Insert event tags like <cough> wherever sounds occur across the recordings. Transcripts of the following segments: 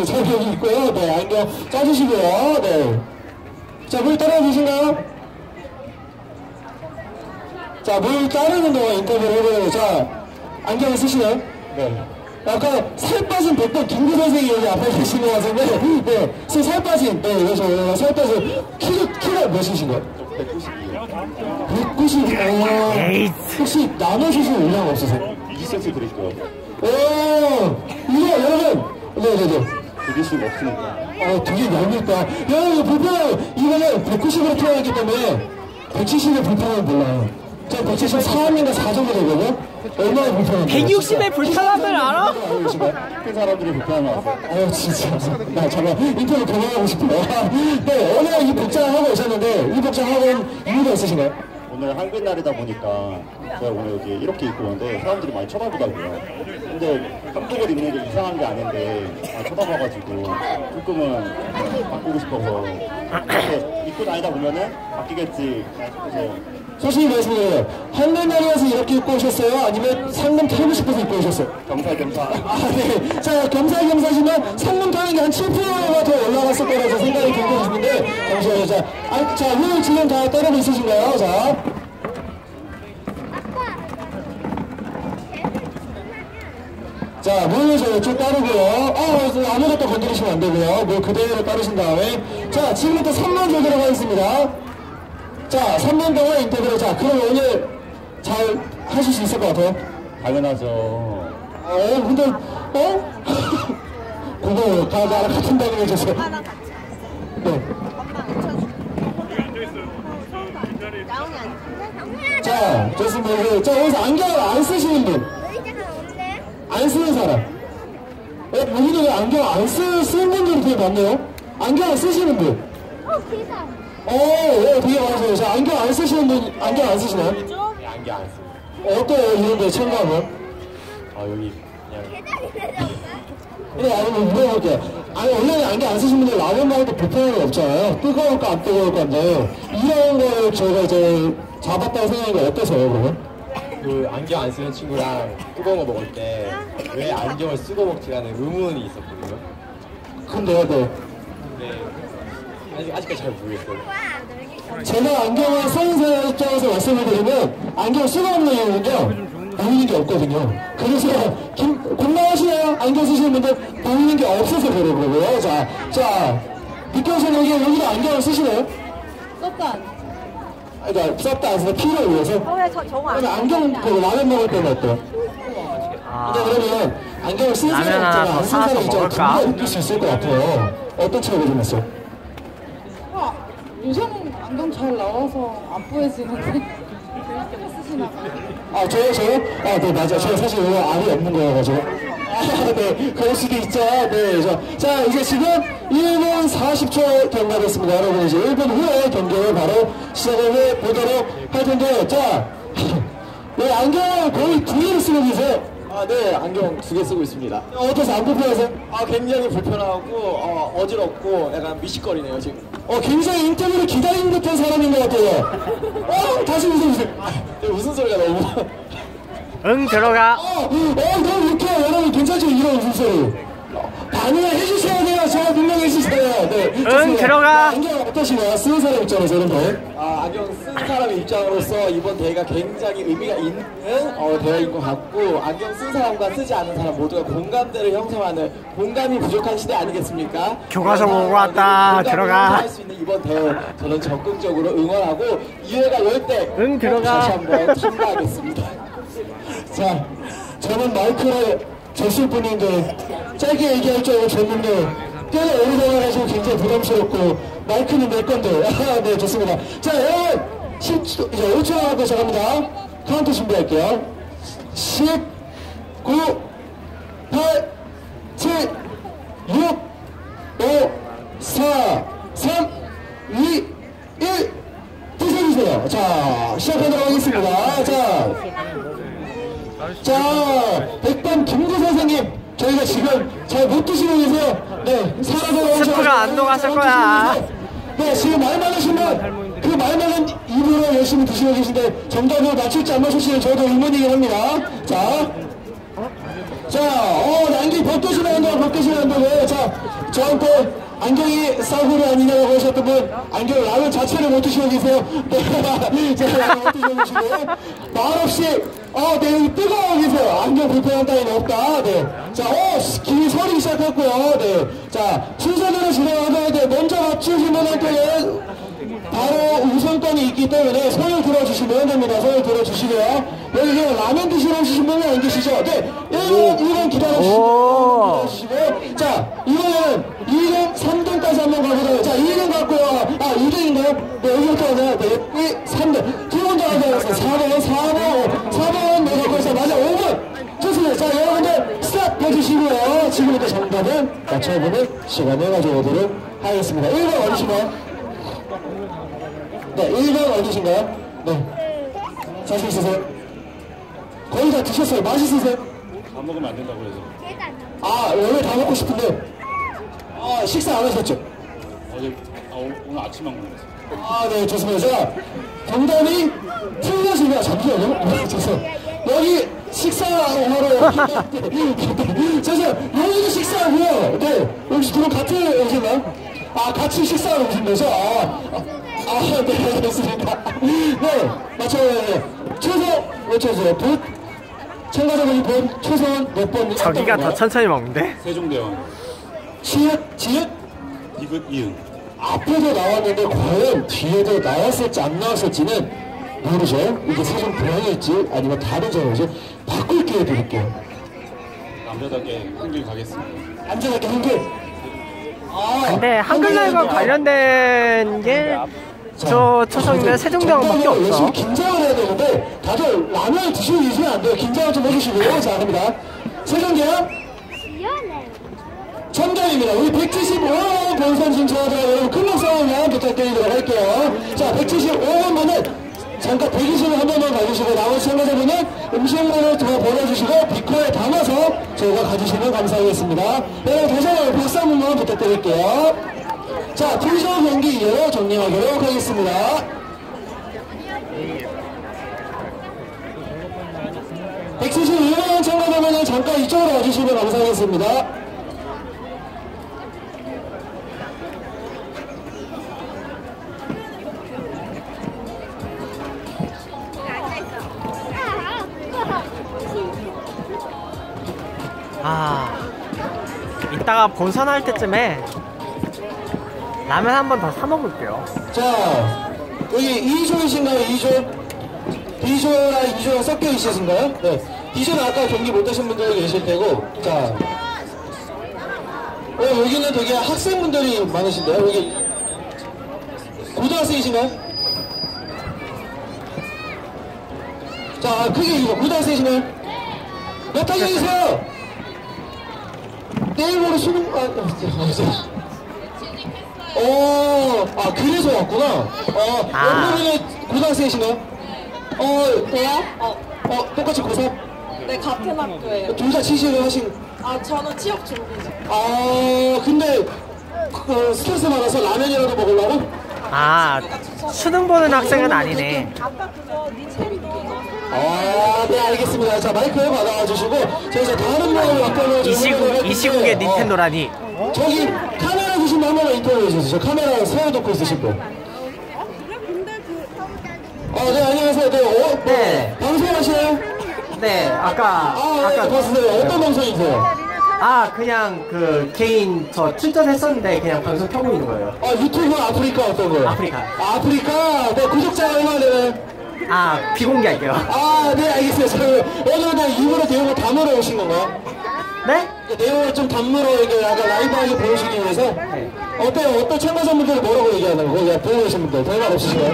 네, 저 여기 있고요. 네, 안경 짜주시고요. 네. 자, 물 따라주신가요? 자, 물 따르는 동안 인터뷰를 해보려고. 자, 안경을 쓰시나요? 네. 아까 살 빠진 백번 김구 선생이 여기 앞에 계신 것 같은데, 네. 지금 살 빠진, 네, 그렇죠. 살 빠진. 키, 키가 몇이신가요? 192. 190. 어, 혹시 나눠주실 의향 없으세요? 이센스 드릴게요. 오, 이거 여러분. 네네네. 드릴 수가 없으니까. 어, 되게 얇을까. 여러분, 불편한, 이거는 190으로 태어났기 때문에 170의 불편함을 몰라요. 저 174인가 4 정도 되거든요? 얼마나 불편한데? 160의 불편함을 알아? 큰 사람들이 불편하면 아세요? 어, 진짜. 나 잠깐 인터뷰 그만하고 싶어요. <laughs> 네, 오늘 이 복장을 하고 오셨는데, 이 복장 하고 온 이유가 있으신가요? 오늘 한글 날이다 보니까 제가 오늘 여기 이렇게 입고 오는데 사람들이 많이 쳐다보더라고요. 근데 한복을 입는 게 이상한 게 아닌데 아, 쳐다봐가지고 조금은 바꾸고 싶어서 이렇게 입고 다니다 보면은 바뀌겠지 싶어서 솔직히 말씀드려요. 한글날이어서 이렇게 입고 오셨어요? 아니면 상금 털고 싶어서 입고 오셨어요? 겸사겸사 아, 네. 자, 겸사겸사지만 상금 타는 게 한 7%가 더 올라갔을 거라서 생각이 들고 있는데, 잠시만요. 자, 아, 자, 물 지금 다 따르고 있으신가요? 자. 자, 물을 저쭉 따르고요. 아, 그 아무것도 건드리시면 안 되고요. 물 그대로 따르신 다음에. 자, 지금부터 3번 조도록 하겠습니다. 자, 3번 동안 인터뷰를. 자, 그럼 오늘 잘 하실 수 있을 것 같아요? 당연하죠. 어, 근데, 어? <laughs> 그거 다 나랑 같은 방에 해줘서. 엄마랑 같이 네. 엄마 나온이 안 자, 좋습니다. 그, 자, 여기서 안경을 안 쓰시는 분. 안 쓰는 사람. 어, 여기는 왜 안경 안 쓰, 쓰는 분들이 되게 많네요? 안경을 쓰시는 분. 어 기사 어, 어, 되게 많으세요. 자, 안경 안 쓰시는 분, 안경 안 쓰시나요? 안경 안 쓰고 어때요, 이런 데 참가하면? 아 여기 그냥 내려온다 네, 아니, 뭐 물어볼게요. 아니, 원래는 안경 안 쓰신 분들 라면 먹을 때 불편한 거 없잖아요. 뜨거울까, 안 뜨거울 건데. 이런 걸 저희가 이제 잡았다고 생각하니까 어떠세요, 그러면? 그 안경 안 쓰는 친구랑 거 먹을 때 왜 안경을 쓰고 먹지라는 의문이 있었거든요. 근데요, 네. 아직 아직까지 잘 모르겠어요. 제가 안경을 쓰는 사람 입장에서 말씀을 드리면 안경 쓰고 없는 이유는요 보이는 게 없거든요 그래서 김, 공감하시나요? 안경 쓰시는 분들 보이는 게 없어서 그런 거고요 자, 자 느껴서 여기 여기도 안경을 쓰시나요? 아니, 그러니까 썼다 안 썼다 필요를 위해서 어왜저 저거 안 그러면 안경 그 라면 먹을 때는 어때요? 근데 그러면 안경을 쓴 사람 안쓴 사서 사람 먹을까? 금방 느낄 수 있을 것 같아요 어떤 차이가 좀 있어요? 아, 요즘 안경 잘 나와서 안 보여지는데 쓰시나. 아, 저요, 저요? 아, 네, 맞아요. 제가 사실 알이 없는 거여가지고. 아, 네, 그럴 수도 있죠. 네, 자, 자, 이제 지금 1분 40초 경과됐습니다. 여러분, 이제 1분 후에 경기를 바로 시작을 해보도록 할 텐데요. 자, <laughs> 네, 안경을 거의 두 개를 쓰고 계세요. 아, 네, 안경 두 개 쓰고 있습니다. 어떠세요? 안 불편하세요? 아, 굉장히 불편하고 어, 어지럽고 약간 미식거리네요 지금. 어, 굉장히 인터뷰를 기다리는 듯한 사람인 것 같아요. 어, 다시 웃어주세요. 네, 웃음 소리가 너무. 응 들어가 어, 어, 너무 웃겨요. 여러분, 괜찮죠? 이런 웃음 소리. 어, 반응을 해주셔야 돼요. 제가 분명히 해주세요. 네. 좋습니다. 들어가. 네, 안경 어떠시나요? 쓰는 사람 입장에서 이런 거. 아, 안경 쓴 사람의 입장으로서 이번 대회가 굉장히 의미가 있는 어, 대회인 것 같고 안경 쓴 사람과 쓰지 않은 사람 모두가 공감대를 형성하는 공감이 부족한 시대 아니겠습니까? 교과서 보고 왔다. 공감을 들어가. 형성할 수 있는 이번 대회 저는 적극적으로 응원하고 기회가 열때 응, 들어가. 다시 한번 참가하겠습니다. <laughs> 자, 저는 마이크를 줬을 뿐인데, 짧게 얘기할 줄 알고 줬는데, 꽤나 오래 걸려가지고 굉장히 부담스럽고, 마이크는 내 건데. <laughs> 아, 네, 좋습니다. 자, 여러분, 10초, 이제 5초 남았고 시작합니다. 카운트 준비할게요. 10, 9, 8, 7, 6, 5, 4, 3, 2, 1. 부숴주세요. 자, 시작하도록 하겠습니다. 자. 자, 백반 김구 선생님, 저희가 지금 잘 못 드시고 계세요. 네, 사라져 스프가 안 녹았을 거야. 네, 지금 말 많으신 분, 그 말 많은 입으로 열심히 드시고 계신데 정답을 맞출지 안 맞출지는 저도 의문이긴 합니다. 자, 자, 어, 난기 벗겨지면 안 돼요, 벗겨지면 안 돼요. 자, 저한테 안경이 싸구려 아니냐고 하셨던 분 안경 라면 자체를 못 드시고 계세요. <laughs> 네, 제가 못 드시고 계시고 말없이 어, 네, 여기 뜨거워 계세요. 안경 불편한 따위는 없다. 네. 자, 어, 길이 서리기 시작했고요. 네. 자, 순서대로 진행하셔야 돼. 먼저 맞추신 분한테는 바로 우선권이 있기 때문에 손을 들어주시면 됩니다. 손을 들어주시고요. 여기 그냥 라면 드시러 오신 분은 안 계시죠? 네. 1번, 2번 기다려주시고. 자, 이번에는 2등, 3등까지 한번 가보도록. 자, 2등 갔고요. 아, 2등인가요? 네, 여기부터 하자. 네, 1, 3등. 두 번째 가자. 4번, 4번, 4번. 네, 갖고 있어. 맞아, 5번. 좋습니다. 자, 여러분들 스탑 해주시고요. 지금부터 정답은 맞춰보는 시간을 가져오도록 하겠습니다. 1번 어디신가요? 네, 1번 어디신가요? 네. 자신 있으세요? 거의 다 드셨어요. 맛있으세요? 밥 먹으면 안 된다고 해서 아, 원래 다 먹고 싶은데. 아, 식사 안 하셨죠? 어제 아, 오- 오늘 아침만 먹었어요. 아, 네, 좋습니다. 자, 정답이 틀려지면, 잠시만요. 네, 죄송해요. 여기 식사하러, 죄송해요. 여기도 식사하고요. 네, 혹시 두분 같은 오신가요? 아, 같이 식사하러 오신 거죠? 아, 아, 아, 네, 알겠습니다. 네, 맞춰요. 네. 최소, 외쳐주세요. 본, 참가자분이 본 최소한 몇 번? 저기가 더 천천히 먹는데? 세종대왕 치읓, 치읓? 디귿 이응 앞에도 나왔는데 과연 뒤에도 나왔을지 안 나왔을지는 모르죠. 이게 세종 대왕일지 아니면 다른 전화일지 바꿀 기회 드릴게요. 남자답게 흥길 가겠습니다. 안전하게 한글. 아, 근데 한글날과 관련된 게 저 초성이면 세종대왕밖에 열심히 없어. 긴장을 해야 되는데 다들 라면 드시고 계시면 안 돼요. 긴장을 좀 해주시고요. 자, 갑니다. 세종대왕. 정답입니다. 우리 175번 본선 진출하자 여러분 큰 박수 한번 부탁드리도록 할게요. 자, 175번 분은 잠깐 대기실을 한 번만 가주시고 나머지 참가자분은 음식물을 더 버려주시고 비커에 담아서 저희가 가주시면 감사하겠습니다. 여러분 다시 한번 박수 한 번만 부탁드릴게요. 자, 팀쇼 경기 이어로 정리하도록 하겠습니다. (172번) 참가자분은 잠깐 이쪽으로 와주시면 감사하겠습니다. 이따가 본선 할 때쯤에 라면 한 번 더 사 먹을게요. 자, 여기 2조이신가요? 2조? B조랑 2조랑 섞여 있으신가요? 네. B조는 아까 경기 못하신 분들 계실 테고, 자. 어, 여기는 되게 학생분들이 많으신데요? 여기 고등학생이신가요? 자, 크게 읽어. 고등학생이신가요? 몇 학년이세요? 내일 모레 수능, 아, 아, 어, 아, 그래서 왔구나. 어, 아. 연보이는 고등학생이신가요? 어, 돼요? 어, 어, 똑같이 고3? 네 같은 학교예요. 둘다 취직을 하신, 아 저는 취업 준비죠. 아, 근데, 그, 스트레스 받아서 라면이라도 먹으려고? 아, 수능 보는 학생은 아니네. 아까 그거 닌텐도 아, 네, 알겠습니다. 자, 마이크 받아와 주시고, 저 이제 다른 분을 맡겨놓은 이 시국, 이 시국의 닌텐도라니. 저기, 카메라 주신 분 한 번만 인터뷰해 주세요. 저 카메라 세워놓고 있으신 분. 어, 네, 안녕하세요. 네, 어, 네. 네. 방송하시나요? 네, 아까, 아, 네, 아까, 고맙습니다. 어떤 방송이세요? 아, 그냥 그 개인 저 출전했었는데 그냥 방송 켜고 있는 거예요. 아, 유튜브 아프리카 어떤 거요? 아프리카. 아, 아프리카. 네, 구독자가 얼마나 되나요? 아, 비공개할게요. 아, 네, 알겠습니다. 저 오늘 그냥 일부러 내용을 담으러 오신 건가요? 네? 그 내용을 좀 담으러 이게 약간 라이브하게 보여주기 위해서? 네. 어때요? 어떤 참가자분들이 뭐라고 얘기하는 거? 거기 보고 계신 분들. 별말 없으신가요?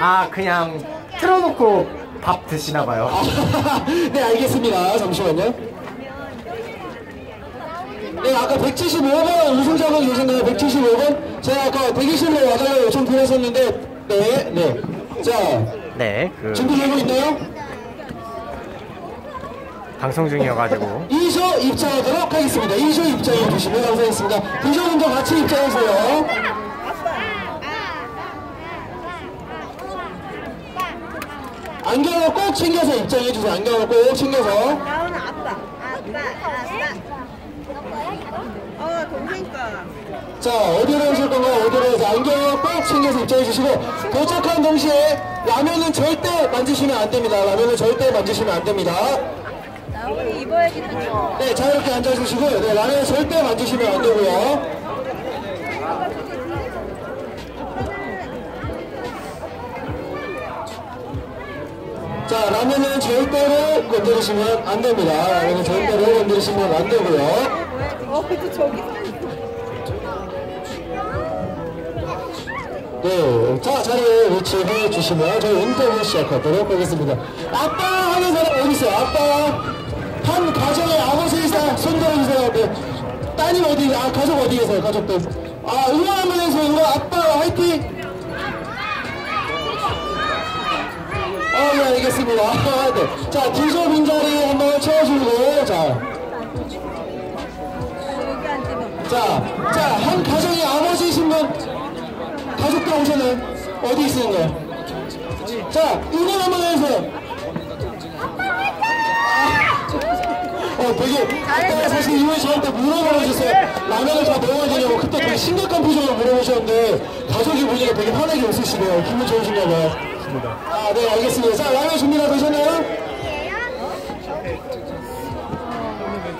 아, 그냥 틀어놓고 밥 드시나 봐요. 아, <laughs> 네, 알겠습니다. 잠시만요. 네, 아까 175번 우승자분 계신가요? 175번? 제가 아까 대기실로 와달라고 요청 드렸었는데, 네, 네. 자, 네, 그 준비되고 있나요? 방송 중이어가지고. 2조 입장하도록 하겠습니다. 2조 입장해 주시면 감사하겠습니다. 2조분도 같이 입장해주세요. 안경을 꼭 챙겨서 입장해 주세요. 안경을 꼭 챙겨서. 나오는 아빠. 아빠. 아빠. 어, 동생 자, 어디로 오실 건가요? 어디로 해서 안경 꼭 챙겨서 입장해 주시고, 도착한 동시에 라면은 절대 만지시면 안 됩니다. 라면은 절대 만지시면 안 됩니다. 나오니 입어야겠는 거. 네, 자유롭게 앉아주시고요. 네, 라면은 절대 만지시면 안 되고요. 자, 라면은 절대로 건드리시면 안 됩니다. 라면은 절대로 건드리시면 안 되고요. 어, 또 저기 네, 자, 자리에 위치해 주시면 저희 인터뷰 시작하도록 하겠습니다. 아빠 하는 사람 어디 있어요? 아빠. 한 가정의 아버지이사 손 들어주세요. 네. 따님 어디, 아, 가족 어디 계세요? 가족들. 아, 응원 한번 해주세요. 응원. 아빠 화이팅! 아, 네, 알겠습니다. 아, 네. 자, 뒤져 빈자리 한번 채워주고, 자. 자, 자, 한 가정의 아버지이신 분, 가족들 오셨나요? 어디 거예요? 자, 응원 한번 해주세요. 어, 되게, 아까 사실 이분 저한테 물어보셨어요. 라면을 다 먹어야 되냐고. 그때 되게 심각한 표정으로 물어보셨는데, 가족이 보니까 되게 환하게 웃으시네요. 기분 좋으신가 봐요. 아, 네, 알겠습니다. 자, 라면 준비가 되셨나요?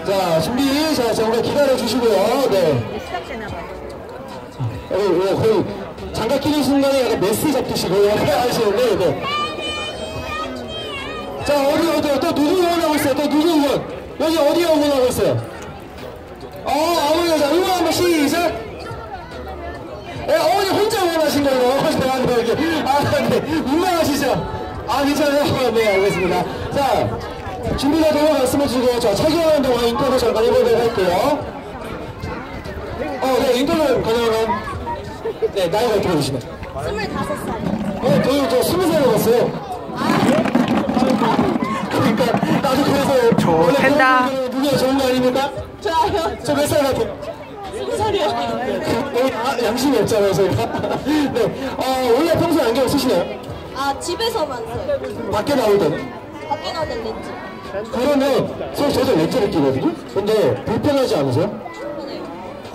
자, 준비. 자, 잠깐 기다려 주시고요. 네. 어, 어, 거의 장갑 끼는 순간에 약간 메스 잡히시고 약간 <laughs> 하시는데, 네. 자, 어디, 어디, 또 누구 응원하고 있어요? 또 누구 응원? 여기 어디 응원하고 있어요? 어, 아버지, 자, 응원 한번 시작! 예, 어머니 혼자 응원하신 걸로. <laughs> 아, 네, 이렇게. 아, 네. 운명하시죠? 아, 괜찮아요? 네, 알겠습니다. 자, 준비가 되면 말씀해 주시고, 자, 착용하는 동안 인터뷰 잠깐 해보도록 할게요. 어, 네, 인터뷰 가능하면. 네, 나이가 어떻게 되시나요? 스물다섯 살. 어, 저, 저 스무 살 먹었어요. 그러니까, 나도 그래서. 좋텐다. 누구야, 좋은 거 아닙니까? 저요. 저몇 살 같아요? 스무 살이요. 어, 아, 양심이 없잖아요, 저희가. <laughs> 네. 어, 원래 평소에 안경 쓰시나요? 아, 집에서만 써요. 밖에 나올 때는? 밖에 나오는 렌즈. 그러면, 사실 저도 렌즈를 끼거든요? 근데, 불편하지 않으세요?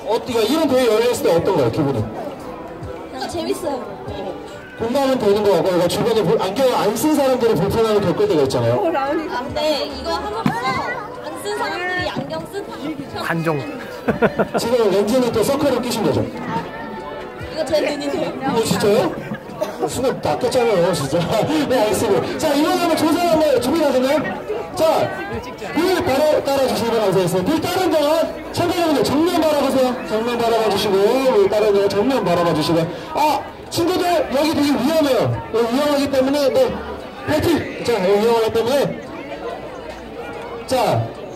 어, 그러니까 이런 대회 열렸을 때 어떤가요, 기분이? 그냥 재밌어요. 공감은 되는 것 같고, 그러니까 주변에 불- 안경을 안쓴 사람들이 불편함을 겪을 때가 있잖아요. 아, 근데 이거 하면서 안쓴 사람들이 안경 쓴 관종. <laughs> 지금 렌즈는 또 서클을 끼신 거죠? 이거 제 눈이세요. 어, 진짜요? 어, 순간 낚였잖아요, 진짜. <laughs> 네, 알겠습니다. 자, 이번에 한번 조사 한번 준비되셨나요? 자, bil 바로 따라주시면 감사하겠습니다. bil 따른 동안 참가자분들 정면 바라보세요. 정면 바라봐 주시고, bil 따른 동안 정면 바라봐 주시고. 아, 친구들, 여기 되게 위험해요. 여기 위험하기 때문에, 네, 파이팅! 자, 여기 위험하기 때문에. 자,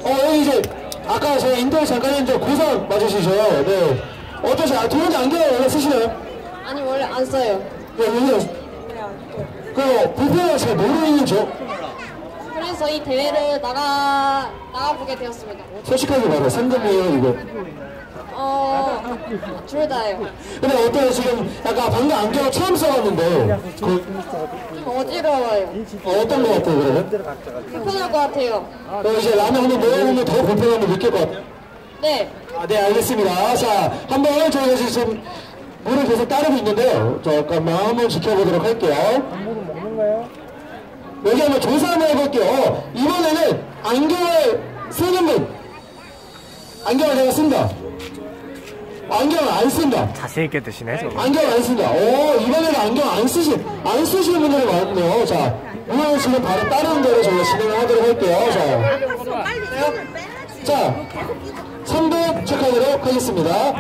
어, 여기 이제, 아까 저희 인터뷰 잠깐 했는데 고3 맞으시죠? 네. 어떠세요? 아, 두 번째 안경 원래 쓰시나요? 아니, 원래 안 써요. 네, 원래. 그, 불편을 잘 모르는 죠 그래서 이 대회를 나가, 나가보게 되었습니다. 솔직하게 말해, 3등이에요, 이거. 어, 둘 다요. 근데 어때요, 지금? 약간 방금 안경을 처음 써봤는데, 그, 좀 어지러워요. 어, 어떤 거 같아요, 그러면? 불편할 것 같아요. 어, 이제 라면 한번 먹어보면 더 불편함을 느낄 것 같아요. 네. 아, 네, 알겠습니다. 자, 한번 저희가 지금 물을 계속 따르고 있는데요. 잠깐만 한번 지켜보도록 할게요. 여기 한번 조사 한번 해볼게요. 어, 이번에는 안경을 쓰는 분. 안경을 제가 쓴다. 안경을 안 쓴다. 자신있게 드시네, 저거. 안경 안 쓴다. 오, 이번에는 안경 안 쓰시, 안 쓰시는 분들이 많네요. 자, 응원하시면 바로 다른 대로 저희가 진행을 하도록 할게요. 자. 자, 3분 체크하도록 하겠습니다.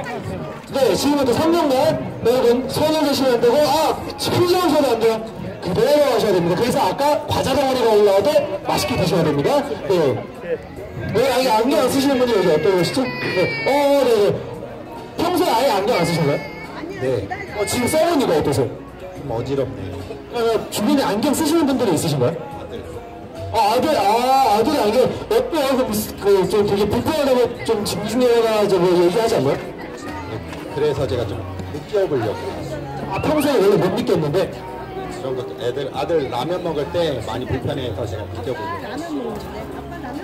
네, 지금부터 3분간 여러분 손을 드시면 안 되고, 아, 피자오셔도 안 돼요. 그대로 하셔야 됩니다. 그래서 아까 과자 덩어리가 올라올 때 맛있게 드셔야 됩니다. 네. 네, 아니, 안경 안 쓰시는 분이 여기 어떤 것이죠? 네. 어, 네, 네. 평소에 아예 안경 안 쓰셨나요? 네, 어, 지금 써보니까 어떠세요? 좀 어지럽네요. 어, 주변에 안경 쓰시는 분들이 있으신가요? 아, 아들, 아, 아들이 안경, 어때요? 그, 그, 좀 되게 불편하다고 좀 저뭐 얘기하지 않나요? 그래서 제가 좀 느껴보려고. 아, 평소에 원래 못 느꼈는데, 그런 것도 애들, 아들 라면 먹을 때 많이 불편해서 제가 느껴보려고.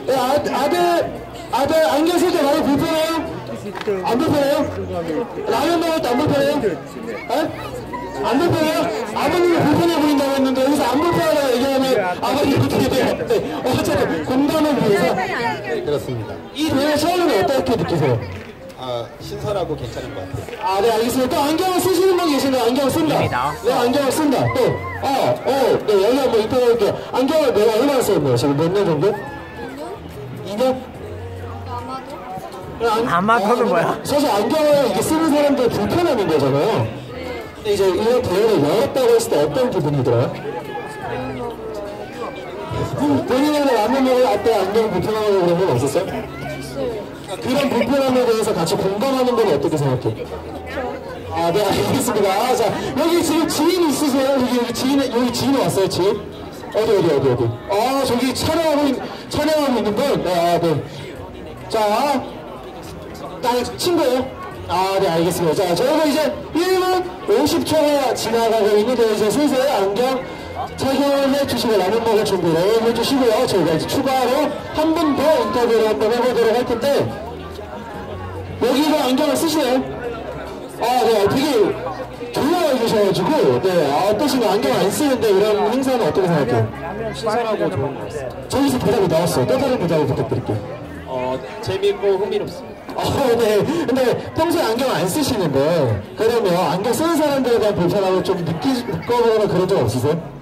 네, 아, 아들, 아들 안경 쓸때 많이 불편해요? 안 불편해요? 라면 먹을 때 안 불편해요? 에? 안 불편해요? 아버님이 불편해 보인다고 했는데 여기서 안 불편하다고 얘기하면 아버님 어떻게 돼요? 네. 어쨌든 공감을 위해서 그렇습니다. 이 대회 처음에 어떻게 느끼세요? 아, 신선하고 괜찮은 것 같아요. 아, 네, 알겠습니다. 또 안경을 쓰시는 분 계시네요. 안경을 쓴다. 네, 안경을 쓴다. 또, 어, 어, 네, 여기 한번 입혀볼게요. 안경을 내가 얼마나 썼나요? 지금 몇 년 정도? 2년? 아마도 아마도는 뭐야? 사실 안경을 이렇게 쓰는 사람들 불편함인 거잖아요. 근데 이제 이런 대회를 열었다고 했을 때 어떤 기분이 들어요? 라면 먹을 때 안경 불편하고 그런 건 없었어요? 아, 그런 불편함에 대해서 같이 공감하는 건 어떻게 생각해? 아, 네, 알겠습니다. 아, 자, 여기 지금 지인 있으세요? 여기, 여기 지인, 여기 지인 왔어요, 지인? 어디, 어디, 어디, 어디? 아, 저기 촬영하고, 있, 촬영하고 있는 분? 네, 아, 네. 자, 나 친구예요? 아, 네, 알겠습니다. 자, 저희가 이제 1분 50초가 지나가고 있는데, 이제 슬슬 안경 착용을 해주시고, 라면 먹을 준비를 해주시고요. 저희가 이제 추가로 한 분 더 인터뷰를 한번 해보도록 할 텐데, 여기도 안경을 쓰시나요? 아, 네, 되게 좋아해 주셔가지고, 네, 아, 어떠신가요? 안경 안 쓰는데 이런 행사는 어떻게 생각해요? 신선하고 좋은 것 같습니다. 저기서 대답이 나왔어요. 또 다른 대답을 부탁드릴게요. 어, 재밌고 흥미롭습니다. 어, 네. 근데 평소에 안경 안 쓰시는데, 그러면 안경 쓰는 사람들에 대한 불편함을 좀 느끼, 느껴보거나 그런 적 없으세요?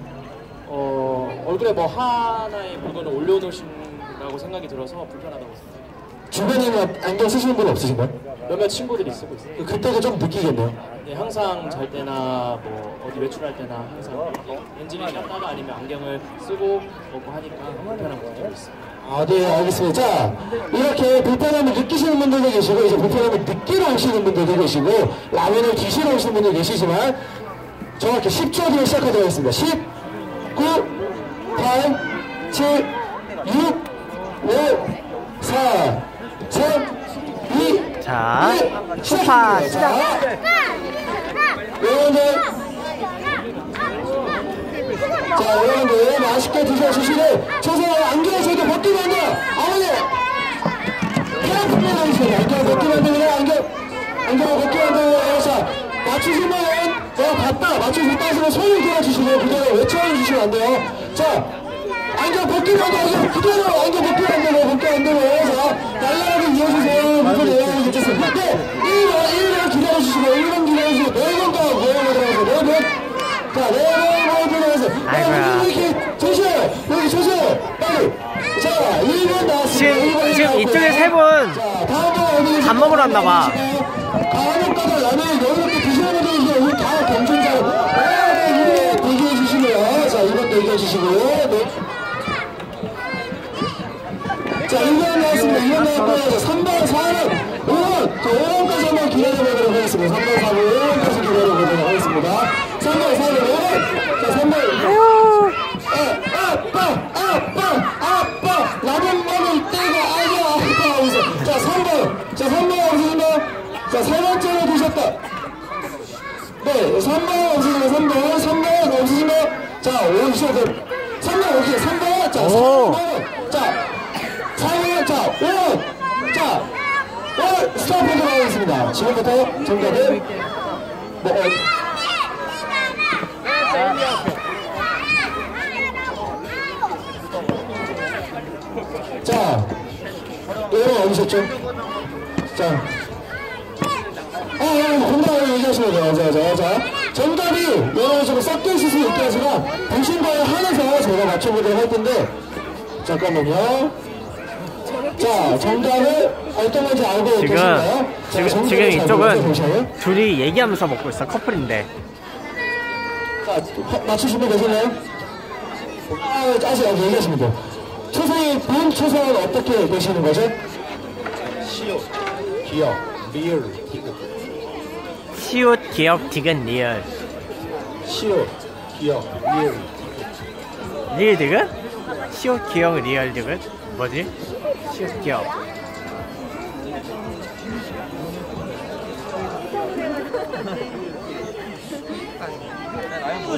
어, 얼굴에 뭐 하나의 물건을 올려놓으신다고 생각이 들어서 불편하다고 생각해요. 주변에는 안경 쓰시는 분 없으신가요? 몇몇 친구들이 쓰고 있어요. 그때도 좀 느끼겠네요. 네, 항상 잘 때나 뭐 어디 외출할 때나 항상 엔진이 꼈다가 아니면 안경을 쓰고 먹고 하니까 불편한 좀 있어요. 아, 네, 알겠습니다. 자, 이렇게 불편함을 느끼시는 분들도 계시고, 이제 불편함을 느끼러 오시는 분들도 계시고, 라면을 드시러 오시는 분도 계시지만, 정확히 10초 뒤에 시작하도록 하겠습니다. 10, 9, 8, 7, 6, 5, 4, 3, 2, 자, 1, 소파 시작입니다. 시작. 자, 여러분들, 자, 여러분들 맛있게 드셔주시고 조선 안경 저도 벗기면 안 돼요. 아버님, 헤어프로 해주세요. 안경 벗기면 안 됩니다. 안경, 안경 벗기면 안 돼요. 자, 맞추시면 어, 봤다. 맞추시면 따시면 손을 들어주시고 그대로 외쳐주시면 안 돼요. 자, 안경 벗기면 안 돼요. 그대로 안경 벗기면 안 돼요. 벗기면 안 돼요. 자, 날라가게 이어주세요. 무슨 괜찮습니다. 네, 1번, 1번 기다려주시고 1번 기다려주시고 4번 더 모여보도록 하겠습니다. 4번. 자, 네번 모여보도록 하겠습니다. 아이고야. 여기 이렇게 조세요. 여기 조세요. 빨리. 자, 1번 나왔습니다. 지금- 1번이 지금. 이쪽에 세 분. 자, 다음은 어디 밥 먹으러 왔나 봐. 간혹가다 라면 여유 주시고요. 자, 2번 대기해 주시고요. 네. 자, 2번 나왔습니다. 2번 나왔고요. 자, 3번, 4번, 5번. 자, 5번까지 한번 기다려보도록 하겠습니다. 3번, 4번, 5번까지 기다려보도록 하겠습니다. 3번, 4번, 5번. 자, 3번. 아, 아빠, 아빠, 아빠, 라면 먹을 때가 아니야, 아빠. 하면서. 자, 3번. 자, 3번 없으신가요? 자, 세 번째로 드셨다. 네, 3번 없으신가요? 3번. 3번 없으신가요? 자, 오시죠. 3번 오케이. 3번. 자, 오. 3번. 자, 4번. 자, 5번. 자, 5 스탑하도록 하겠습니다. 지금부터 정답은 뭐, 어, 자, 여러분 어디셨죠? 자, 아, 아, 정답을 얘기하시면 돼요. 자, 자, 자. 정답이 여러 가지로 섞여 있을 수 있긴 하지만, 보신 거에 한해서 제가 맞춰보도록 할 텐데, 잠깐만요. 자, 정답을 어떤 건지 알고 지금 계신가요? 자, 지금 정답을 지금 잘 이쪽은. 둘이 얘기하면서 먹고 있어 커플인데. 자, 어, 맞추신 분 계시나요? 아, 아직 안 얘기하시면 돼요. 초성이, 본 초성은 어떻게 되시는 거죠? 시옷, 기역, 리을, 디귿. 시옷 기역 디귿 리을. 시옷, 기역, 리을. 리을 디귿? 시옷 기역 리을 디귿? 뭐지? 시옷 기역.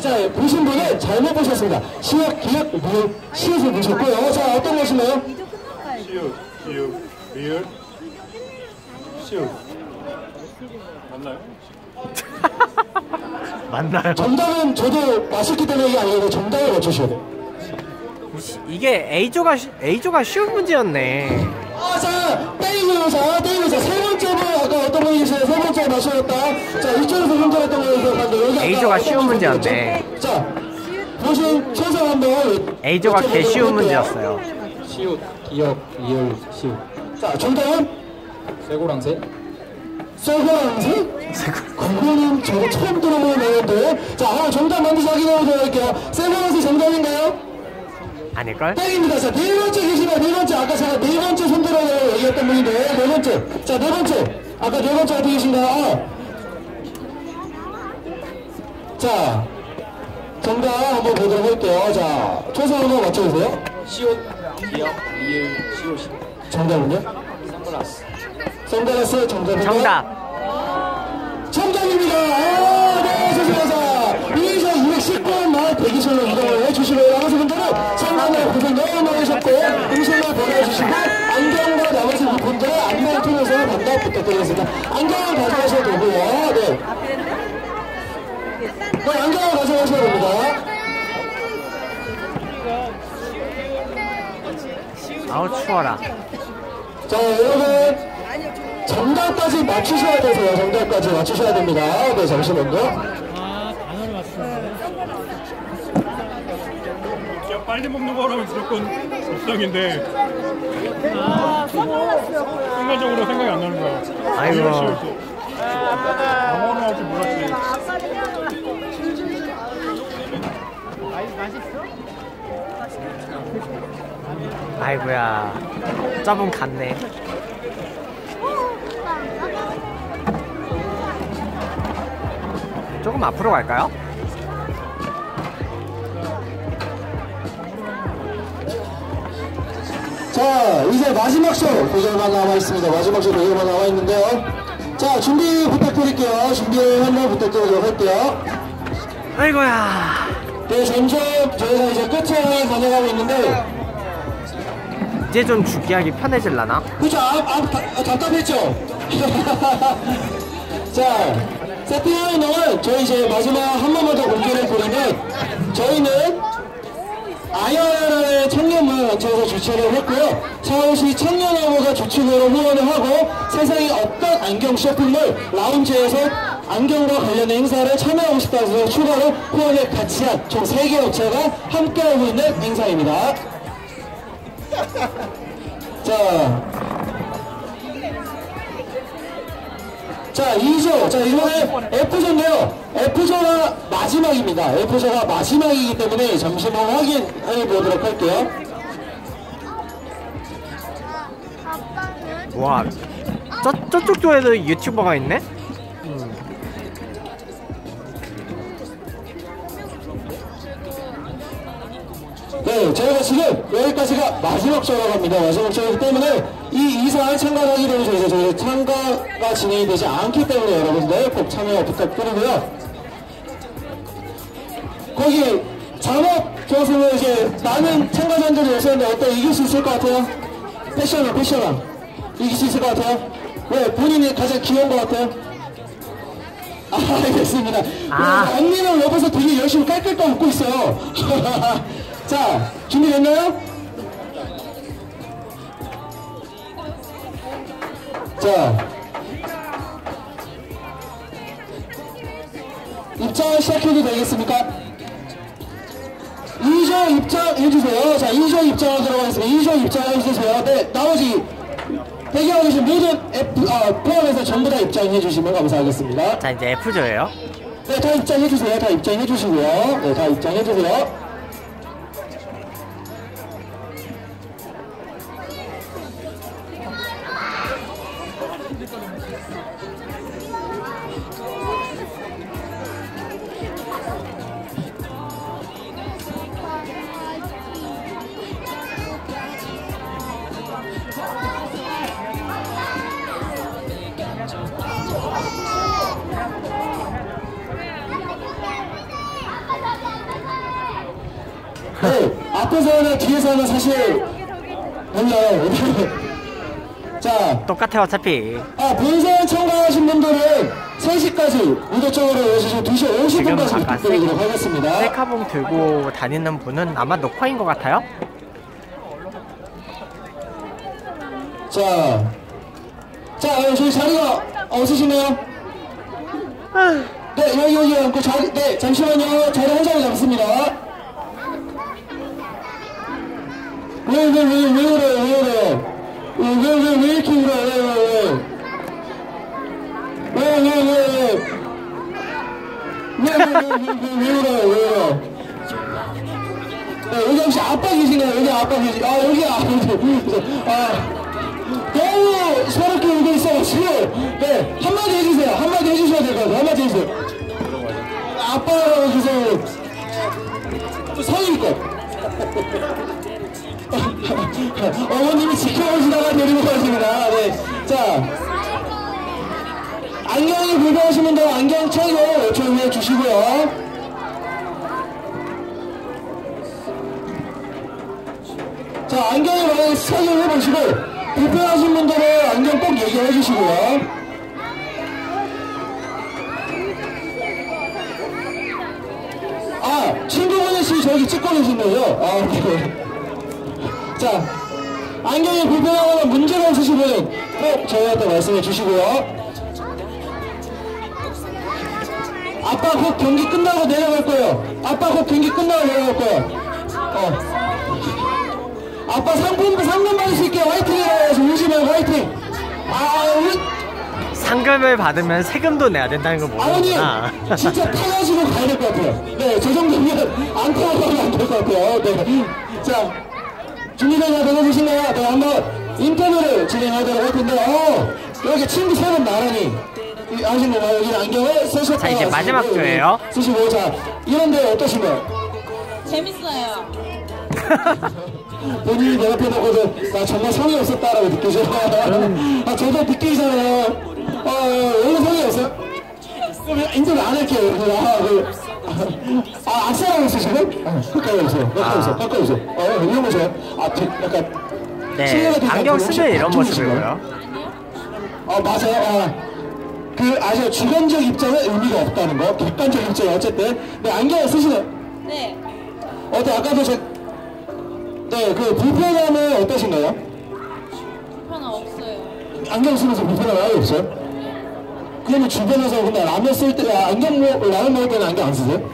자, 보신 분은 잘못 보셨습니다. 시옷, 기역, 리을, 시옷을 보셨고요. 자, 어떤 것인가요? 시옷, 기역, 리을. 시옷, 맞나요? <laughs> 정답은 저도 맞췄기 때문에 이게 아니고 정답을 맞추셔야 돼요. 이게 A조가 쉬- A조가 쉬운 문제였네. 아, 자, 땡이고요. 자, 땡이고요. 자, 세 번째 분, 아까 어떤 분이 계세요? 세 번째 맞추셨다. 자, 이쪽에서. 기억한데, 여기 아까 A조가 쉬운 문제였네. 자, 보신 천상 한번. A조가 개 쉬운. 문제였어요. 시옷, 기억, 리을, 시옷. 자, 정답은? 쇠고랑새. 쇠고랑새? 그거는 저도 처음 들어보는 내용인데. 자, 하나 정답 먼저 확인해보도록 할게요. 쇠고랑새 정답인가요? 아닐걸? 땡입니다. 자, 네 번째 계시면 네 번째. 아까 제가 네 번째 손들어라고 얘기했던 분인데, 네 번째. 자, 네 번째. 아까 네 번째 어디 계신가요? 아. 자, 정답 한번 보도록 할게요. 자, 초성 한번 맞춰주세요. 시옷, 기억, 리을, 시옷. 정답은요? 선글라스. 선글라스 정답은요? 정답. 정답입니다. 아, 네, 좋습니다. 2조 219원 만 대기실로 이동을 해주시고요. 나머지 분들은 상담에 고생 너무 많으셨고, 음식을 보내주시고, 안경과 나머지 분들은 안경 통해서 반갑 부탁드리겠습니다. 안경을 가져가셔도 되고요. 네. 네, 안경을 가져가셔도 됩니다. 아우 추워라. 자, 여러분. 정답까지 맞추셔야 되세요. 정답까지 맞추셔야 됩니다. 네, 잠시만요. 빨리 먹는 거라면 무조건 적성인데 순간적으로 생각이 안 나는 거야. 아이고. 영어는 할줄 몰랐지. 아이고야. 저분 갔네. 조금 앞으로 갈까요? 자, 이제 마지막 쇼 대결만 남아 있습니다. 마지막 쇼 대결만 남아 있는데요. 자, 준비 부탁드릴게요. 준비 한번 부탁드리도록 할게요. 아이고야. 네, 점점 저희가 이제 끝에 가져가고 있는데, 이제 좀 죽기하기 편해질라나? 그죠? 아, 아, 답답했죠? <laughs> 자, 세팅하는 동안 저희 이제 마지막 한 번만 더 공개를 드리면, 저희는 아야라의 청년문 원청에서 주최를 했고요. 서울시 청년어부가 주축으로 후원을 하고 세상에 없던 안경 쇼핑몰 라운지에서 안경과 관련된 행사를 참여하고 싶다 해서 추가로 후원을 같이 한 총 3개 업체가 함께하고 있는 행사입니다. 자. 자, 2조. 자, 이번에 F조인데요. F조가 마지막입니다. F조가 마지막이기 때문에 잠시만 확인해 보도록 할게요. 와. 저, 저쪽 조에도 유튜버가 있네? 네, 저희가 지금 여기까지가 마지막 조라고 합니다. 마지막 조이기 때문에 이 이사에 참가하기 저희가 저희 참가가 진행이 되지 않기 때문에 여러분들 꼭 참여 부탁드리고요. 거기 잔업 교수는 이제 많은 참가자들이 오셨는데 어때 이길 수 있을 것 같아요? 패션왕 패션왕 이길 수 있을 것 같아요? 왜 본인이 가장 귀여운 것 같아요? 아, 알겠습니다. 아. 언니는 옆에서 되게 열심히 깔깔깔 웃고 있어요. <laughs> 자, 준비됐나요? 자. 입장 시작해도 되겠습니까? 2조 입장해주세요. 자, 2조 입장을 들어가겠습니다. 2조 입장해주세요. 네, 나머지 대기하고 계신 모든 F, 아, 포함해서 전부 다 입장해주시면 감사하겠습니다. 자, 이제 F조예요. 네, 다 입장해주세요. 다 입장해주시고요. 네, 다 입장해주세요. 똑같아, 어차피. 아, 본선 참가하신 분들은 본격적으로 여기서 지금 2시 지금 50분까지 잠깐 부탁드리도록 하겠습니다. 셀카봉 들고 다니는 분은 아마 녹화인 것 같아요. 자, 자, 어, 저희 자리가 없으시네요? 네, 여기, 여기 앉고 자리, 네, 잠시만요. 자리 한 자리 잡습니다. 왜, 왜, 왜, 왜 그래요, 왜 그래요? 왜, 이렇게 울어요? 네, 아. 아. 네 아빠라고 해주세요 또 성의껏 어머님이 지켜보시다가 데리고 가십니다 네 자 안경이 불편하신 분들 안경 착용 요청해 주시고요 자, 안경을 만약에 착용해 보시고, 불편하신 분들은 안경 꼭 얘기해 주시고요. 아, 친구분이 씨 저기 찍고 계시네요. 아, 네. 자, 안경이 불편하거나 문제가 없으시면 꼭 저희한테 말씀해 주시고요. 아빠 곧 경기 끝나고 내려갈 거예요. 아빠 곧 경기 끝나고 내려갈 거예요. 어. 아빠 상품 상금 받을 수 있게 화이팅 해야지 울지 말고 화이팅 아 우리 상금을 받으면 세금도 내야 된다는 거 모르는구나. 진짜 타가지고 가야 될 것 같아요 네저 정도면 안 타고 가면 안 될 것 같아요 네자 준비가 되어주시나요? 네 한번 인터뷰를 진행하도록 할 텐데 어 여기 친구 세분 나란히 이- 하신 거예요 여기 안경을 쓰셨다가 자, 이제 마지막 조예요. 쓰시고 자 이런데 어떠신가요? 재밌어요. <laughs> 본인이 내 앞에 놓고도 나 정말 성의 없었다라고 느끼죠. <laughs> 아, 저도 느끼잖아요. 아, 원래 성의 없어요? 그럼 인터뷰 안 할게요. 아, 그, 아, 쓰시고? 아, 가까이 오세요. 가까이 오세요. 가까이 오세요. 어, 이런 거죠. 아, 되- 약간. 네, 안경 쓰면 이런 모습이고요. 아, 맞아요. 아, 그, 아주 주관적 입장은 의미가 없다는 거. 객관적 입장이 어쨌든. 네, 안경을 쓰시나요? 네. 어때, 아까도 제, 네, 그 불편함은 어떠신가요? 불편함 없어요. 안경 쓰면서 불편함 아예 없어요? 그러면 주변에서 근데 라면 쓸 때, 아, 안경 먹, 라면 먹을 때는 안경 안 쓰세요?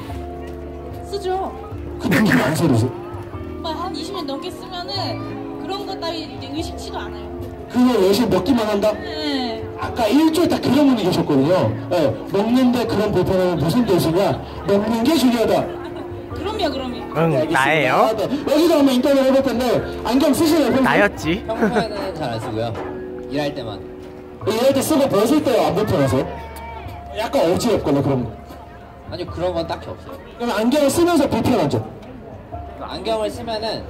쓰죠. 근데 그게 안 쓰세요? 정말 <laughs> 한 20년 넘게 쓰면은 그런 것 따위 의식치도 않아요. 그거 열심히 먹기만 한다? 네. 아까 일주일 딱 그런 분이 계셨거든요. 예, 먹는데 그런 불편함은 무슨 뜻이냐? 먹는 게 중요하다. 그럼요, 그럼요. 응, 나예요. 네, 여기도 한번 인터뷰 해볼 텐데, 안경 쓰시나요? 나였지. 평소에는 잘 안 쓰고요. 일할 때만. 이럴 때 쓰고 벗을 때 안 불편하세요? 약간 어지럽거나 그런 거. 아니요, 그런 건 딱히 없어요. 그럼 안경을 쓰면서 불편하죠? 안경을 쓰면은,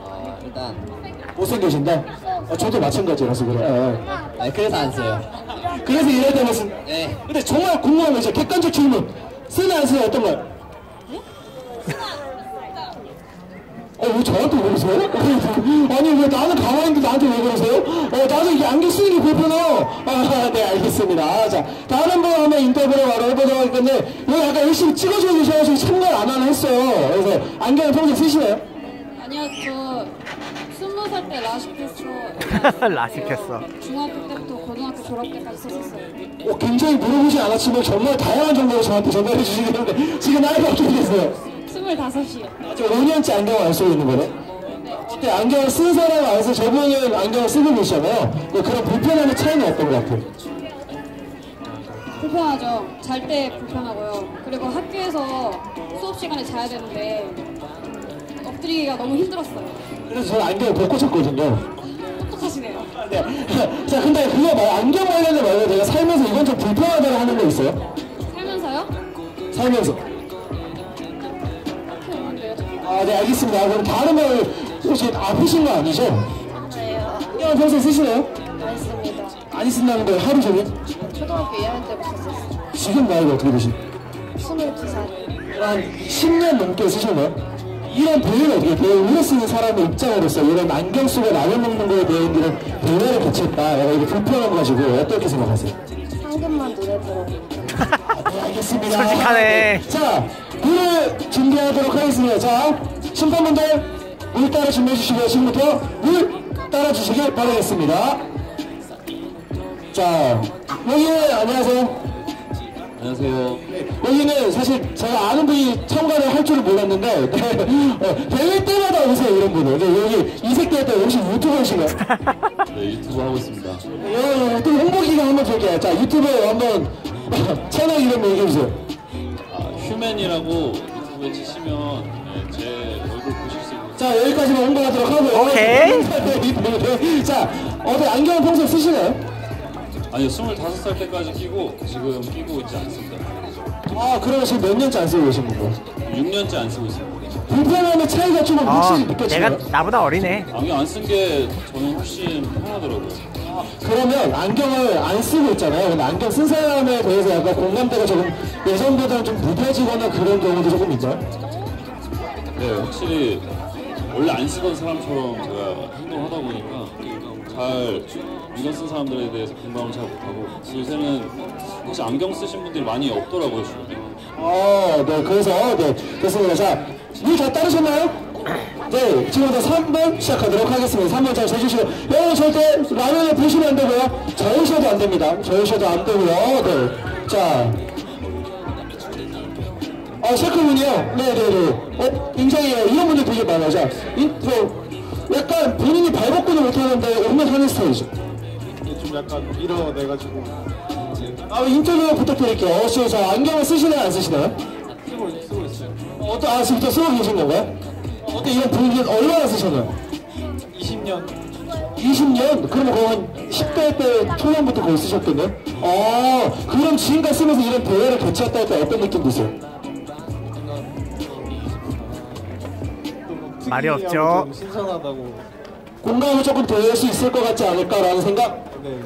어, 일단, 못생겨진다? 어, 저도 마찬가지라서 그래. 예, 예. 아니, 그래서 안 써요. 그래서 이럴 때만 쓴. 네. 근데 정말 궁금한 거 있어요. 객관적 질문. 쓰나 안 쓰나 어떤 거요? 어, 왜 저한테 왜 그러세요? 아니, 왜 나는 가만히 있는데 나한테 왜 그러세요? 어, 나도 이게 안경 쓰는 게 불편해요. 아, <laughs> 네, 알겠습니다. 자, 다른 분 한번 인터뷰를 바로 해보도록 할 건데, 여기 아까 열심히 찍어주고 계셔가지고 참가를 안 하나 했어요. 그래서 안경을 평소에 쓰시나요? 아니요, 저 스무 살 때 라식했어. <laughs> 라식했어. 중학교 때부터 고등학교 졸업 때까지 썼었어요. 어, 굉장히 물어보지 않았지만 정말 다양한 정보를 저한테 전달해 주시기 때문에 지금 나이가 어떻게 되세요? 스물다섯이요. 아직 5년째 안경을 안 쓰고 있는 거네? 어때? 안경을 쓴 사람 안에서 저분은 안경을 쓰고 계시잖아요. 근데 그런 불편함의 차이는 어떤 것 같아요? 불편하죠. 잘 때 불편하고요. 그리고 학교에서 수업 시간에 자야 되는데 엎드리기가 너무 힘들었어요. 그래서 저는 안경을 벗고 잤거든요. 똑똑하시네요. 네. <laughs> 자, 근데 그거 말 안경 관련된 말고 내가 살면서 이건 좀 불편하다고 하는 거 있어요? 살면서요? 살면서. 아, 네, 알겠습니다. 그럼 다른 말 혹시 아프신 거 아니죠? 맞아요. 안경을 평소에 쓰시나요? 맛있습니다. 많이 쓴다는 거예요, 하루 종일? 초등학교 2학년 때부터 썼어요. 지금 나이가 어떻게 되시죠? 22살. 한 10년 넘게 쓰셨나요? 이런 배우는 어떻게 배우를 쓰는 사람의 입장으로서 이런 안경 쓰고 라면 먹는 거에 대한 이런 배우를. 약간 이게 불편함 가지고 어떻게 생각하세요? 방금만 노래 들어보니까 네, 알겠습니다. 솔직하네. 자, 물을 준비하도록 하겠습니다. 자, 심판분들 물 따라 준비해 주시고요. 지금부터 물 따라 주시길 바라겠습니다. 자, 여기는 안녕하세요. 안녕하세요. 여기는 사실 제가 아는 분이 참가를 할 줄은 몰랐는데 네, 어, 대회 때마다 오세요 이런 분들. 네, 여기 이색 대회 때 혹시 유튜버이신가요? 네, 유튜브 하고 있습니다. 네, 또 홍보 기간 한번 드릴게요. 자, 유튜브 한번 <laughs> 채널 이름 얘기해 주세요. 아, 휴맨이라고 유튜브에 치시면 네, 제 얼굴 보실 수 있는 자 여기까지만 홍보하도록 하고요. 오케이. <laughs> 자 어디 안경 평소에 쓰시나요? 아니요 25살 때까지 끼고 지금 끼고 있지 않습니다 아 그러면 지금 몇 년째 안 쓰고 계신 거고? 6년째 안 쓰고 있습니다 불편함의 차이가 조금 어, 확실히 내가 느껴지나요? 나보다 어리네. 안경 안 쓴 게 저는 훨씬 편하더라고요 그러면 안경을 안 쓰고 있잖아요. 근데 안경 쓴 사람에 대해서 약간 공감대가 조금 예전보다는 좀 무뎌지거나 그런 경우도 조금 있나요? 네 확실히 원래 안 쓰던 사람처럼 제가 행동하다 보니까 잘 안경 쓴 사람들에 대해서 공감을 잘 못하고 요새는 혹시 안경 쓰신 분들이 많이 없더라고요 주변에 어, 네, 그래서, 네, 됐습니다. 자, 물다 따르셨나요? 네, 지금부터 3번 시작하도록 하겠습니다. 3번 잘 세주시고, 여러분 절대 라면을 보시면 안 되고요. 저으셔도 안 됩니다. 저으셔도 안 되고요. 네. 자. 어, 셰크분이요? 네네네. 어, 굉장히 이런 분들 되게 많아요. 자, 인트로. 약간 본인이 발벗고는 못하는데 응원하는 스타일이죠. 좀 약간 밀어내가지고 아, 인터뷰 부탁드릴게요. 어, 씨, 자, 안경을 쓰시나요? 안 쓰시나요? 쓰고, 쓰고 있어요. 어, 아, 지금부터 쓰고 계신 건가요? 어, 어때, 이런 분위기는 얼마나 쓰셨나요? 20년 20년? 그러면 거의 한 10대 때 초반부터 거의 쓰셨겠네요? 아, 그럼 지금까지 쓰면서 이런 대회를 개최했다 할때 어떤 느낌 드세요? 말이 없죠. 좀 신선하다고 공감을 조금 더 할 수 있을 것 같지 않을까라는 생각? 네.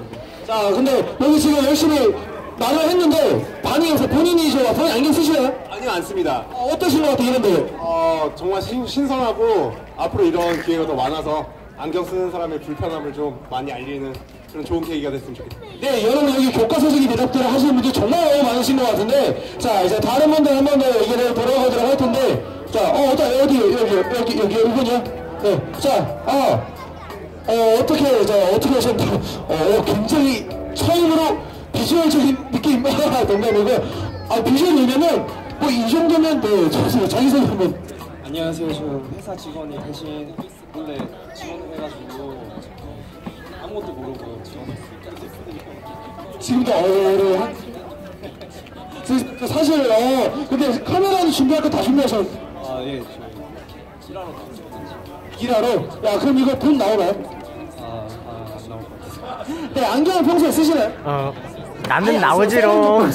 자, 근데 여기 지금 열심히 말을 했는데 없어요. 본인이 저 본인 안경 쓰시나요? 아니요 안 씁니다 어, 어떠신 것 같아요, 이런 대회? 어 정말 신, 신선하고 앞으로 이런 기회가 더 많아서 안경 쓰는 사람의 불편함을 좀 많이 알리는 그런 좋은 계기가 됐으면 좋겠습니다 네, 여러분 여기 교과서적인 대답들을 하시는 분들이 정말 많으신 것 같은데, 자, 이제 다른 분들 한 번 더 얘기를 돌아가도록 할 텐데, 자, 어, 어디, 어디, 여기, 여기, 여기, 이분이요? 네, 자, 아, 어, 어떻게, 자, 어떻게 하셨나요? 어, 굉장히 처음으로 비주얼적인 느낌, <laughs> 농담이고, 아, 비주얼이면은, 뭐, 이 정도면, 네, 좋습니다. 자기 소개 한번. 안녕하세요. 저 회사 직원이 대신 원래 지원을 해가지고 아무것도 모르고 지원했어요. 지금도 어려워. 그, 사실, 어, 근데 카메라는 준비할 거 다 준비하셨, 아 예, 저 일하러 다녔거든요. 일하러? 야, 그럼 이거 돈 나오나요? 아, 아, 안 나올 것 같아요. 네, 안경을 평소에 쓰시나요? 어, 나는 나오지롱.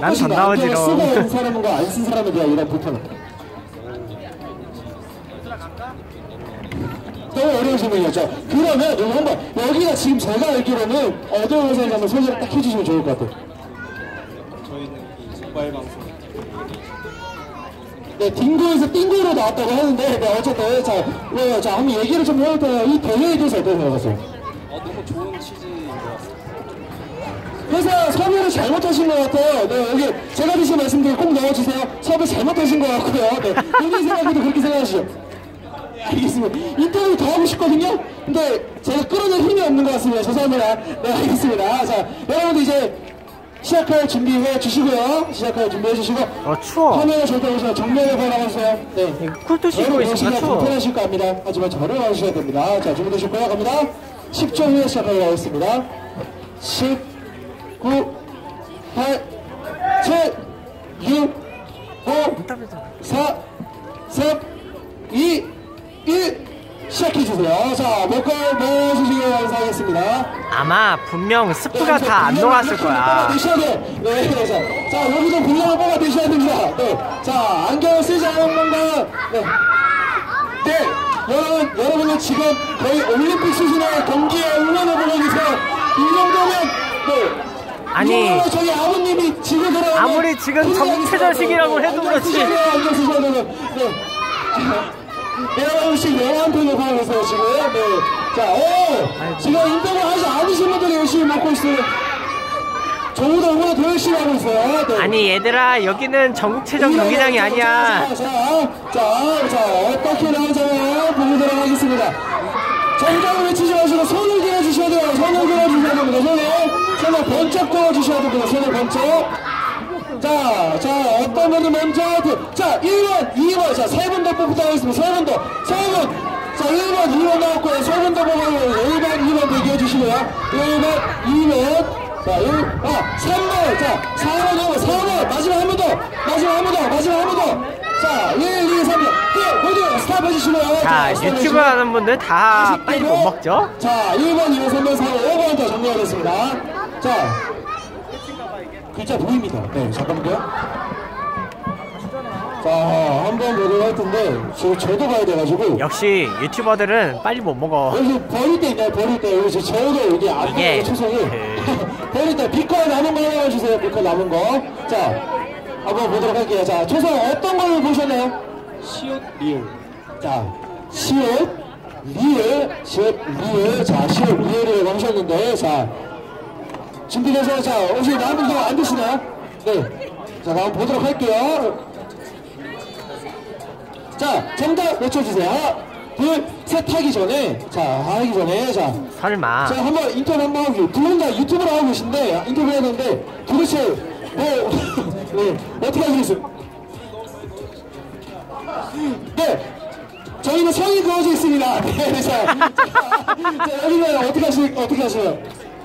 난 <laughs> 있는 나오지롱. 사람과 안 쓴 사람에 대한 이런 불편함. 너무 어려운 질문이었죠. 그러면 여기 한번 여기가 지금 제가 알기로는 어떤 회사인지 한번 소개를 딱 해주시면 좋을 것 같아요. 저희는 이 모바일 방송 네, 딩고에서 띵고로 나왔다고 하는데, 네, 어쨌든 자, 네, 자, 한번 얘기를 좀 해볼까요? 이 대회에 대해서 어떻게 생각하세요? 어, 너무 좋은 취지인 것 같습니다. 회사 섭외를 잘못하신 것 같아요. 네, 여기 제가 드신 말씀드리고 꼭 넣어주세요. 섭외 잘못하신 것 같고요. 네, 본인 생각해도 그렇게 생각하시죠. 네, 알겠습니다. 인터뷰 더 하고 싶거든요. 근데 제가 끌어낼 힘이 없는 것 같습니다. 죄송합니다. 네, 알겠습니다. 자, 여러분들 이제 시작할 준비해 주시고요. 시작할 준비해 주시고. 어, 추워. 화면에 절대 오시면 정면에 바라보세요. 네. 쿨도 쉬고 여러분 있으니까 추워. 불편하실 거 압니다. 하지만 저를 와주셔야 됩니다. 자, 준비되셨고요. 갑니다. 10초 후에 시작하도록 하겠습니다. 10, 9, 8, 7, 6, 5, 4, 3, 2, 1. 시작해주세요. 자, 목걸 모으시길 감사하겠습니다. 아마 분명 스프가 다안 녹았을 거야. 돼요. 네, 네, 자, 자, 여기도 분량을 뽑아 드셔야 됩니다. 네, 자, 안경을 쓰지 않은 건가요? 네. 네, 여러분, 여러분은 지금 거의 올림픽 수준의 경기에 응원을 보고 계세요. 이 정도면, 네. 아니, 저희 아버님이 돌아오는 아무리 지금 정체자식이라고 해도 그렇지. 네. 여러분씩 영화한 편을 보고 계세요, 지금. 네. 자, 오! 지금 인터뷰 하지 않으신 분들이 열심히 먹고 있어요. 저보다 응원 더 열심히 하고 있어요. 네. 아니 얘들아 여기는 전국체전 경기장이 아니야 자, 자, 자, 어떻게 나오잖아요? 보도록 하겠습니다. 정답을 외치지 마시고 손을 들어주셔야 돼요. 손을 들어주셔야 됩니다. 손을, 손을 번쩍 들어주셔야 됩니다. 손을 번쩍. 자, 자, 어떤 분이 먼저, 그- 자, 1번, 2번, 자, 세분더 뽑도록 하겠습니다. 세분 더, 세 분. 자, 1번, 2번 나왔고요. 세분더 뽑아요. 1번, 2번 대기해 주시고요. 1번, 2번. 자, 1, 아, 3번. 자, 4번, 5번, 4번. 마지막 한 번 더. 마지막 한 번 더. 마지막 한 번 더. 자, 1, 2, 3, 4. 끝! 모두 스탑 해주시고요. 자 스탑 유튜브 해주시고요. 하는 분들 다 빨리 못 먹죠? 자, 1번, 2번, 3번, 4번, 5번 더 정리하겠습니다. 자, 글자 보입니다. 네, 잠깐만요. 자, 한번 보도록 할 텐데, 저, 저도 봐야 돼가지고. 역시 유튜버들은 빨리 못 먹어 여기 버릴 때 있나요? 버릴 때. 여기 저- 저도 여기 앞에 초성이. 그- <laughs> 버릴 때 비커 남은 거 하나 주세요. 비커 남은 거. 자, 한번 보도록 할게요. 자, 초성 어떤 걸 보셨나요? 시옷, 리을. 자, 시옷, 리을, 시옷, 리을. 자, 시옷, 리을을 보셨는데, 자, 준비돼서, 자, 혹시 남은 거안 드시나요? 네. 자, 다음 보도록 할게요. 자, 정답 외쳐주세요. 하나, 둘, 셋 하기 전에, 자, 하기 전에, 자, 설마 자, 한번 인터뷰 한번 하고, 두분 다 유튜브를 하고 계신데, 인터뷰 해야 되는데, 도대체, 뭐, 네, 어떻게 하시겠어요? 네, 저희는 성이 그어져 있습니다. 네, 자, 자, 여기는 어떻게 하시, 어떻게 하세요?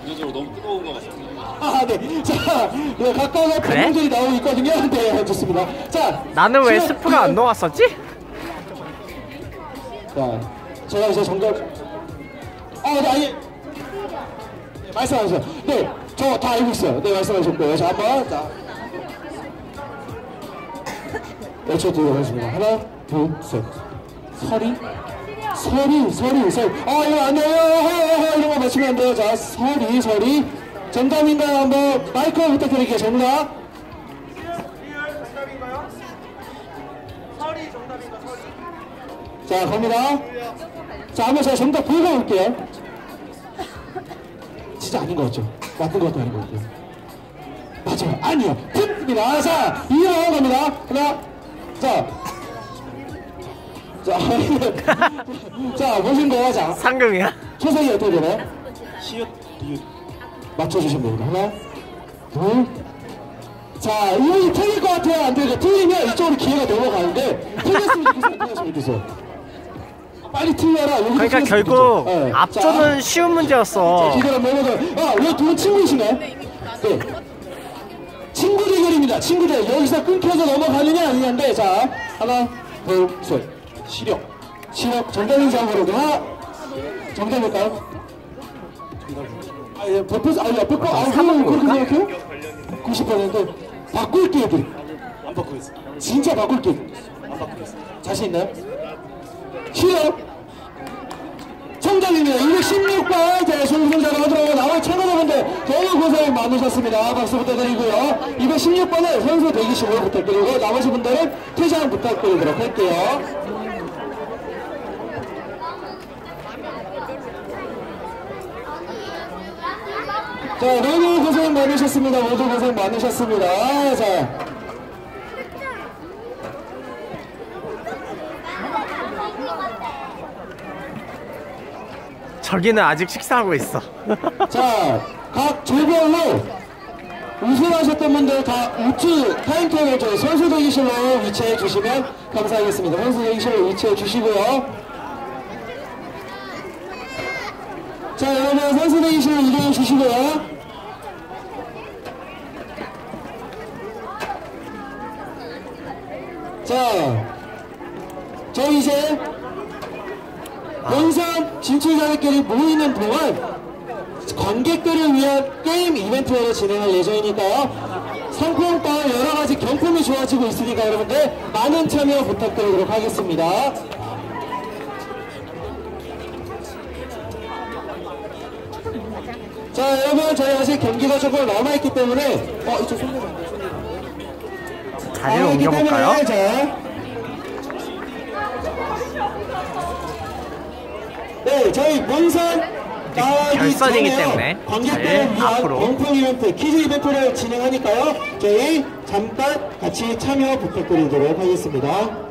개인적으로 너무 뜨거운 것 같습니다. 아, 네. 자, 네, 가까운 그래? 방송들이 나오고 있거든요. 네, 좋습니다. 자, 나는 왜 지금 스프가 안 녹았었지? 자, 제가 이제 정답. 아, 네, 아니. 네, 말씀하세요. 네, 저 다 알고 있어요. 네, 말씀하셨고요. 자, 한번, 자. 외쳐드리도록 하겠습니다. 하나, 둘, 셋. 서리? 서리, 서리, 서리. 아, 이거 안 돼요. 허, 허, 이런 거 맞추면 안 돼요. 자, 서리, 서리. 정답인가요? 한번 마이크 부탁드릴게요. 정답. 자, 갑니다. 자, 한번 제가 정답 보고 올게요. 진짜 아닌 것 같죠? 맞는 것도 아닌 것 같고요. 맞아요. 아니요. 팁입니다. 자, 이어 갑니다. 하나, 자. 자, <laughs> 자, 보신 거, 자. 상금이야 초성이 어떻게 되나요? 시읒, 리읒. 맞춰주시면 됩니다. 하나, 둘. 자, 이거 틀릴 것 같아요. 안 틀릴까? 틀리면 이쪽으로 기회가 넘어가는데, 틀렸으면 좋겠어요. 틀렸으면 좋겠어요. 빨리 틀려라. 그러니까 결국. 네. 앞조는 쉬운 문제였어 자, 기대를 먹어서. 아, 왜두분 친구이신가요? 네. 친구 대결입니다. 친구 대결. 여기서 끊겨서 넘어가느냐, 아니냐인데, 자, 하나, 둘, 셋. 시력. 시력. 한번 보러 하나, 정답일까요? 아, 예, 버프, 아, 옆에 거, 아, 그럼 그렇게 생각해요? 90% 바꿀게요, 그. 안 바꾸겠어. 진짜 바꿀게요. 안 바꾸겠어. 자신 있나요? 시력. 정답입니다. 216번 제 송승자로 하도록 나와 참가자분들 너무 고생 많으셨습니다. 박수 부탁드리고요. 216번은 선수 대기실로 부탁드리고 나머지 분들은 퇴장 부탁드리도록 할게요. 자, 너무 고생 많으셨습니다. 모두 고생 많으셨습니다. 자. 저기는 아직 식사하고 있어 <laughs> 자, 각 조별로 우승하셨던 분들 다 우측 타임테이블 저 선수 대기실로 위치해 주시면 감사하겠습니다. 선수 대기실로 위치해 주시고요. 자, 여러분 선수 대기실로 이동해 주시고요. 자, 저 이제 본선 진출자들끼리 모이는 동안 관객들을 위한 게임 이벤트를 진행할 예정이니까요. 상품권 여러 가지 경품이 좋아지고 있으니까 여러분들 많은 참여 부탁드리도록 하겠습니다. 자, 여러분 저희 아직 경기가 조금 남아있기 때문에 어, 이쪽 손님. 자리를 옮겨볼까요? 때문에, 자, 네, 저희 본선 나가기 결선이기. 때문에 관객들을 잘 위한 앞으로 경품 이벤트, 퀴즈 이벤트를 진행하니까요. 저희 잠깐 같이 참여 부탁드리도록 하겠습니다.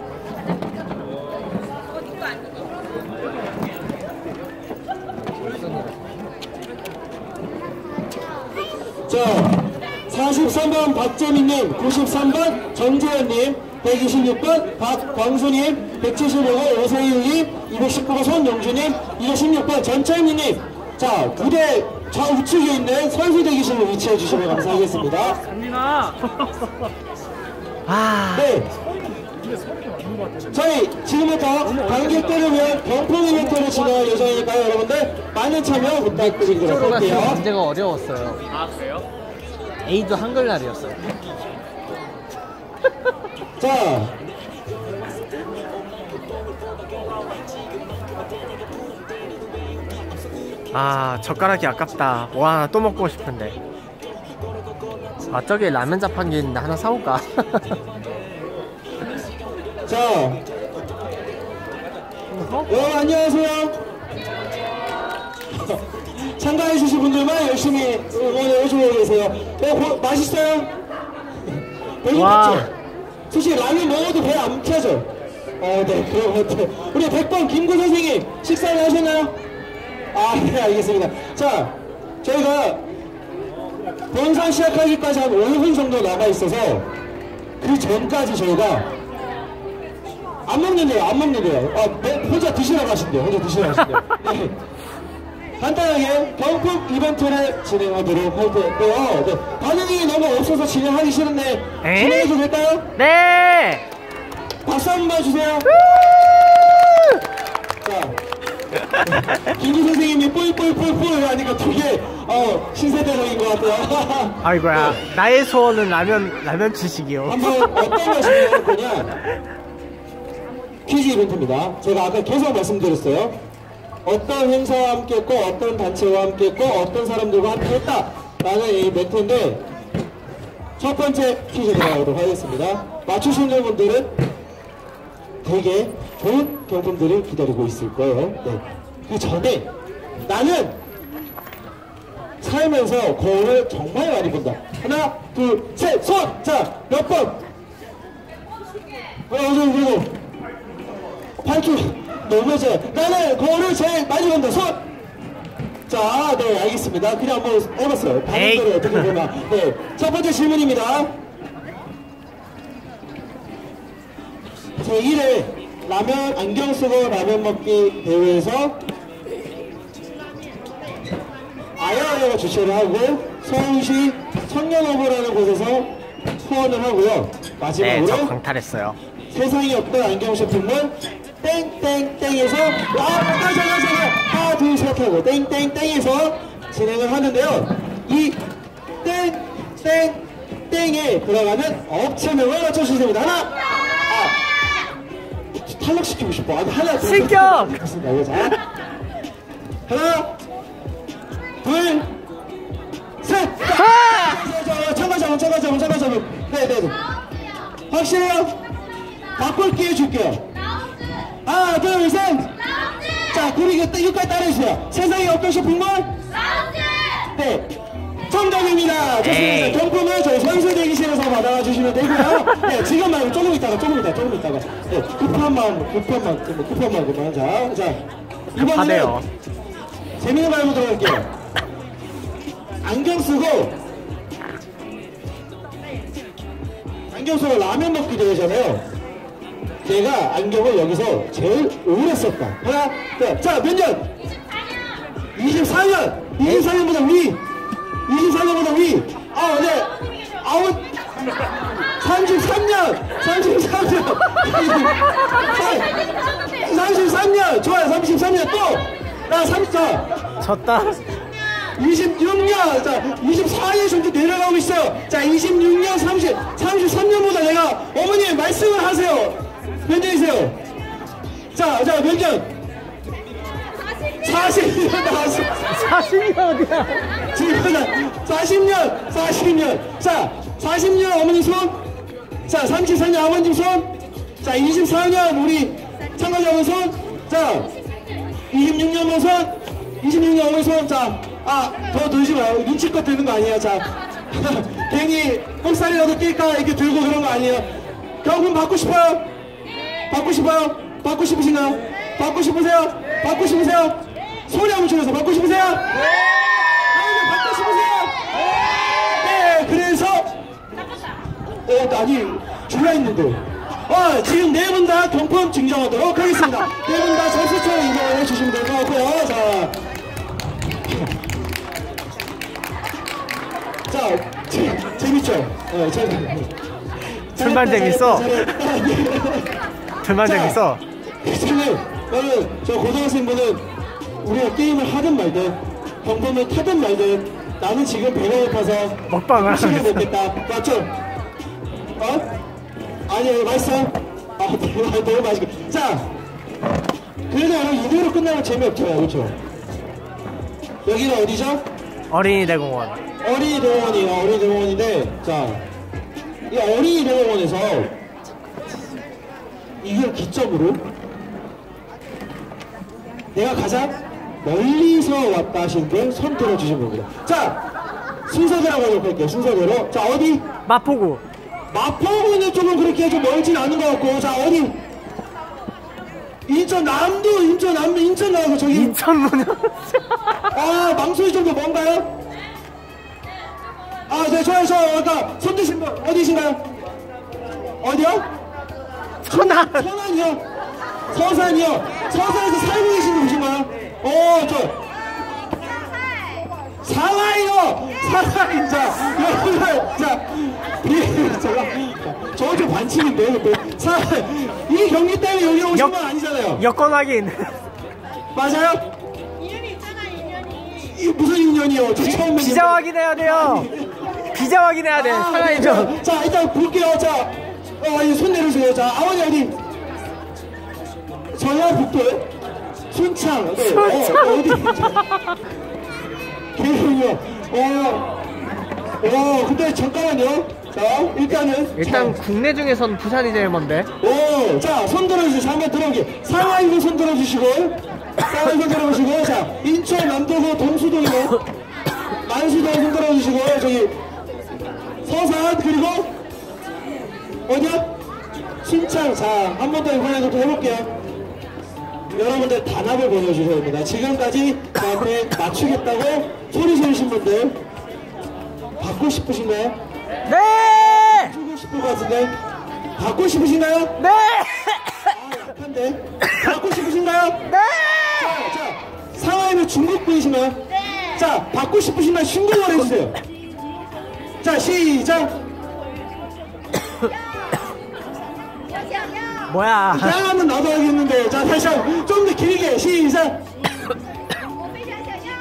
자, 43번 박재민님, 93번 정재현님, 126번 박광수님, 175번 오세윤님, 219번 손영주님, 216번 전철민님. 자, 무대 좌우측에 있는 선수 대기실로 위치해 주시면 감사하겠습니다. 아 네. 저희 지금부터 관객들을 위한 경품 이벤트를 진행할 예정이니까요, 여러분들 많은 참여 부탁드리도록 할게요. 문제가 어려웠어요. 아 그래요? A도 한글날이었어요. <laughs> 자, 아 젓가락이 아깝다. 뭐 하나 또 먹고 싶은데. 아 저기 라면 자판기 있는데 하나 사올까? <laughs> 자, 여러분 안녕하세요. <laughs> 참가해주신 분들만 열심히 응원해 주고 계세요. 네, 고- 맛있어요? <laughs> 와. 솔직히 라면 먹어도 배안 펴져. 어, 네, 그런 것 같아요. 우리 100번 김구 선생님, 식사를 하셨나요? 아, 네, 알겠습니다. 자, 저희가 본선 시작하기까지 한 5분 정도 남아 있어서 그 전까지 저희가 안 먹는데요, 안 먹는데요. 아, 네, 혼자 드시러 가신대요, 혼자 드시러 가신대요. 네. 간단하게 경품 이벤트를 진행하도록 할 텐데요. 네. 반응이 너무 없어서 진행하기 싫은데 에? 진행해도 될까요? 네. 박수 한번 주세요. 자, 김기 선생님이 뿔뿔뿔뿔 하니까 되게 어, 신세대적인 것 같아요. <laughs> 아이고야 나의 소원은 라면 라면 주식이요. 한번 어떤 걸 진행할 거냐? 퀴즈 이벤트입니다. 제가 아까 계속 말씀드렸어요. 어떤 행사와 함께 했고, 어떤 단체와 함께 했고, 어떤 사람들과 함께 했다. 라는 이 멘트인데, 첫 번째 퀴즈 들어가도록 하겠습니다. 맞추시는 분들은 되게 좋은 경품들을 기다리고 있을 거예요. 네. 그 전에 나는 살면서 거울을 정말 많이 본다. 하나, 둘, 셋, 손! 자, 몇 번? 어, 좀 그리고 팔뚝 너무 잘 나는 거울을 제일 많이 본다. 손! 자, 네, 알겠습니다. 그냥 한번 해봤어요. 에이. 반응들을 어떻게 보나. <laughs> 네, 첫 번째 질문입니다. 제 1회 라면 안경 쓰고 라면 먹기 대회에서 아야아야가 주최를 하고 서울시 청년호구라는 곳에서 후원을 하고요. 네, 마지막으로 저 광탈했어요. 세상에 없던 안경 제품은 땡땡땡에서 아 잠깐 잠깐 하나 둘 셋 하고 땡땡땡에서 진행을 하는데요. 이 땡땡땡에 들어가는 업체명을 맞춰주시면 됩니다. 하나 아 탈락시키고 싶어. 아니 하나 둘, 셋. 자 하나 둘 셋. 자, 자, 잠깐 잠깐 잠깐 잠깐 잠깐 잠깐. 네네네. 확실해요? 바꿀 기회 줄게요. 없던 쇼핑몰? 네. 정답입니다. 좋습니다. 경품은 저희 선수 대기실에서 받아가 주시면 되고요. <laughs> 네, 지금 말고 조금 있다가, 조금 있다가, 조금 있다가. 네, 급한 마음, 급한 마음, 급한 마음, 그만. 자, 자. 이번에는. 재밌는 말로 들어갈게요. 안경 쓰고 안경 쓰고 라면 먹기 대회잖아요. 내가 안경을 여기서 제일 오래 썼다. 하나, 둘, 자, 몇 년? 24년! 24년보다 위! 24년보다 위! 아, 네! 아웃! 33년! 33년! 33년! 좋아요, 33년 또! 나 34! 졌다. 26년, 자, 24년 정도 내려가고 있어요. 자, 26년, 30, 33년보다 내가 어머니 말씀을 하세요. 몇 년이세요? 자, 자, 몇 년? 40년 나왔어. 40년 어디야? 지금 40년, 40년. 자, 40년 어머니 손. 자, 34년 아버님 손. 자, 24년 우리 참가자분 손. 자, 26년 손. 26년 오늘 소원 자, 아, 더 들지 마요. 눈치껏 드는 거 아니에요. 자, <laughs> 괜히 꼭살이라도 낄까 이렇게 들고 그런 거 아니에요. 경품 받고 싶어요? 받고 싶어요? 받고 싶으신가요? 받고 싶으세요? 받고 싶으세요? 소리 한번 질러서 받고 싶으세요? 네! 받고 싶으세요? 네, 그래서 어, 아니, 줄라 있는데. 어, 지금 네 분 다 경품 증정하도록 하겠습니다. 네 분다 접수처럼 인정을 해주시면 될 것 같고요. 자. 자, 재, 재밌죠? 어, 재밌 정말 재밌어. 자, 재밌어. 저는, 저 고등학생분은 우리가 게임을 하든 말든, 경품을 타든 말든, 나는 지금 배가 고파서 먹방을 음식을 하겠어. 먹겠다. 맞죠? 어? 아니요, 맛있어? 아, 너무, 너무 맛있고. 자, 그래도 여러분 이대로 끝나면 재미없잖아요. 그렇죠? 여기는 어디죠? 어린이 대공원. 어린이 대공원이에요. 어린이 대공원인데, 자, 이 어린이 대공원에서 이걸 기점으로 내가 가장 멀리서 왔다 하신 분 손 들어주시면 됩니다. 자, 순서대로 가도록 할게요. 순서대로. 자, 어디? 마포구. 마포구는 조금 그렇게 좀 멀진 않은 것 같고, 자, 어디? 인천 남도, 인천 남도, 인천 나와서 저기. 인천문화. 아, 망설이 정도 뭔가요? 아, 네, 저요, 저, 아까 손 드신 분, 어디신가요? 어디요? 천안. 천안이요? 서산이요? 서산에서 살고 계시는 분이신가요? 어, 저. 상하이요! 상하이, 자, 여러분, 자, 이, 제가, 저좀 반칙인데, 근데. 상하이. 이 경기 때문에 여기 오신 역- 건 아니잖아요. 여권 확인. 맞아요? 이 무슨 인연이요? 저 처음 비자 확인해야 돼요. 비자 확인해야 돼. 아, 살아있죠. 네, 자, 일단 볼게요. 자, 어, 이손 내려주세요. 자, 아버지 어디? 전라북도에? 순창. 네. 순창. 어, 어디? 개군요. 어, 어, 근데 잠깐만요. 자, 일단은. 일단 국내 중에선 부산이 제일 먼데. 오, 자, 손 들어주세요. 자, 한번 들어오게. 상하이도 손 들어주시고, 상하이 손 들어주시고, 자, 인천 남도구 동수동이고, 만수동 손 들어주시고, 저기, 서산, 그리고, 어디야? 순창. 자, 한 번 더 이번에도 또 해볼게요. 여러분들 단합을 보여주셔야 됩니다. 지금까지 저한테 맞추겠다고 소리 지르신 분들, 받고 싶으신가요? 네! 주고 싶을 것 같은데? 받고 싶으신가요? 네! 아, 약한데? 받고 싶으신가요? 네! 자, 상하이는 중국 분이신가요? 네. 자, 받고 싶으시면 신고를 해주세요. 자, 시작. <laughs> 뭐야? 다음은 나도 하겠는데. 자, 다시 한좀더 길게. 시작.